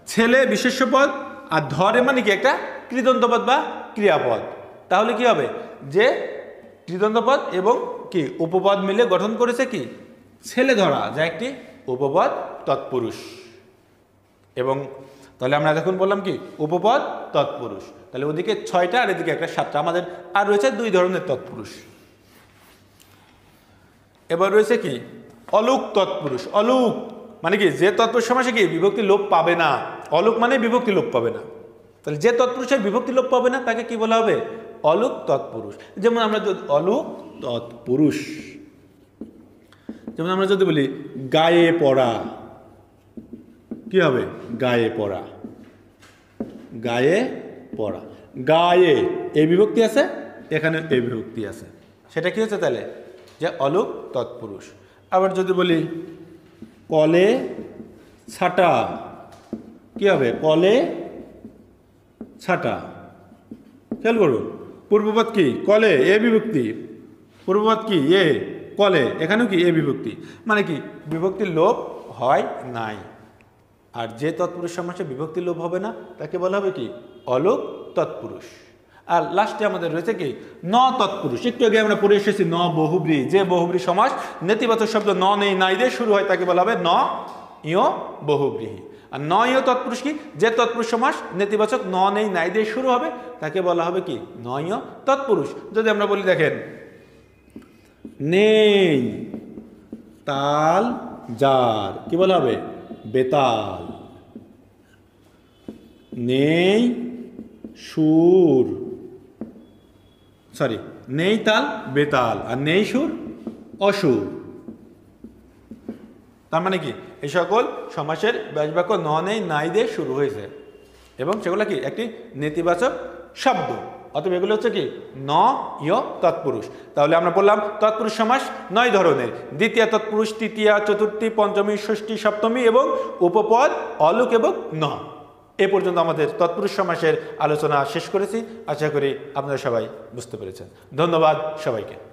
ছেলে বিশেষ্য পদ আর ধরে মানে কি? একটা কৃদন্তপদ বা ক্রিয়াপদ। তাহলে কি হবে? যে কৃদন্তপদ এবং কি? উপপদ মিলে গঠন করেছে কি? ছেলে ধরা, যা একটি উপপদ তৎপুরুষ। এবং তাহলে আমরা এখন বললাম কি? উপপদ তৎপুরুষ। তাহলে ওদিকে ছয়টা আর এদিকে একটা সাতটা। আমাদের আর রয়েছে দুই ধরনের তৎপুরুষ। এবার রয়েছে কি? অলুক তৎপুরুষ। অলুক মানে কি? যে তৎপুরুষ সমাসে কি? বিভক্তি লোপ পাবে না। অলুক মানে বিভক্তি লোপ পাবে না। তাহলে যে তৎপুরুষের বিভক্তি লোপ পাবে না, তাকে কি বলা হবে? অলুক তৎপুরুষ। যেমন আমরা যদি, অলুক তৎপুরুষ। যেমন আমরা যদি বলি, গায়ে পড়া। কি হবে? গায়ে পড়া। গায়ে পড়া। গায়ে, এই বিভক্তি আছে? এখানে এই বিভক্তি আছে। সেটা কি হচ্ছে তাহলে? যে অলুক তৎপুরুষ। আবার যদি বলি, কলে ছাটা। কি হবে? কলে ছাটা। খেয়াল করুন পূর্বপদ কি? কলে, এ বিভক্তি। পূর্বপদ কি? এ, কলে। এখানেও কি? এ বিভক্তি। মানে কি? বিভক্তির লোপ হয় নাই। আর যে তৎপুরুষ সমাসে বিভক্তি লোভ হবে না, তাকে বলা হবে কি? অলোক তৎপুরুষ। আর লাস্টে আমাদের রয়েছে কি? ন তৎপুরুষ। একটু আগে আমরা পড়ে এসেছি, ন বহুব্রী। যে বহুব্রী সমাস নেতিবাচক শব্দ ন নেই, নাই দিয়ে শুরু হয়, তাকে বলা হবে ন ইয় বহুব্রীহি আর ন ইয় তৎপুরুষ কি? যে তৎপুরুষ সমাস নেতিবাচক ন নেই নাই দিয়ে শুরু হবে, তাকে বলা হবে কি? ন ইয় তৎপুরুষ। যদি আমরা বলি দেখেন, নেই, তাল যার কি বলা হবে? বেতাল। নেই, সুর। সরি নেই তাল, বেতাল। আর নেই সুর, অসুর। তার মানে কি? এই সকল সমাসের ব্যাসবাক্য ন নেই, নাই দিয়ে শুরু হয়েছে। এবং সেগুলো কি? একটি নেতিবাচক শব্দ। অতএব এগুলো হচ্ছে কি? ন ইয় তৎপুরুষ। তাহলে আমরা বললাম তৎপুরুষ সমাস নয় ধরনের। দ্বিতীয় তৎপুরুষ, তৃতীয়া, চতুর্থী, পঞ্চমী, ষষ্ঠী, সপ্তমী এবং উপপদ, অলুক এবং ন। এ পর্যন্ত আমাদের তৎপুরুষ সমাসের আলোচনা শেষ করেছি। আশা করি আপনারা সবাই বুঝতে পেরেছেন। ধন্যবাদ সবাইকে।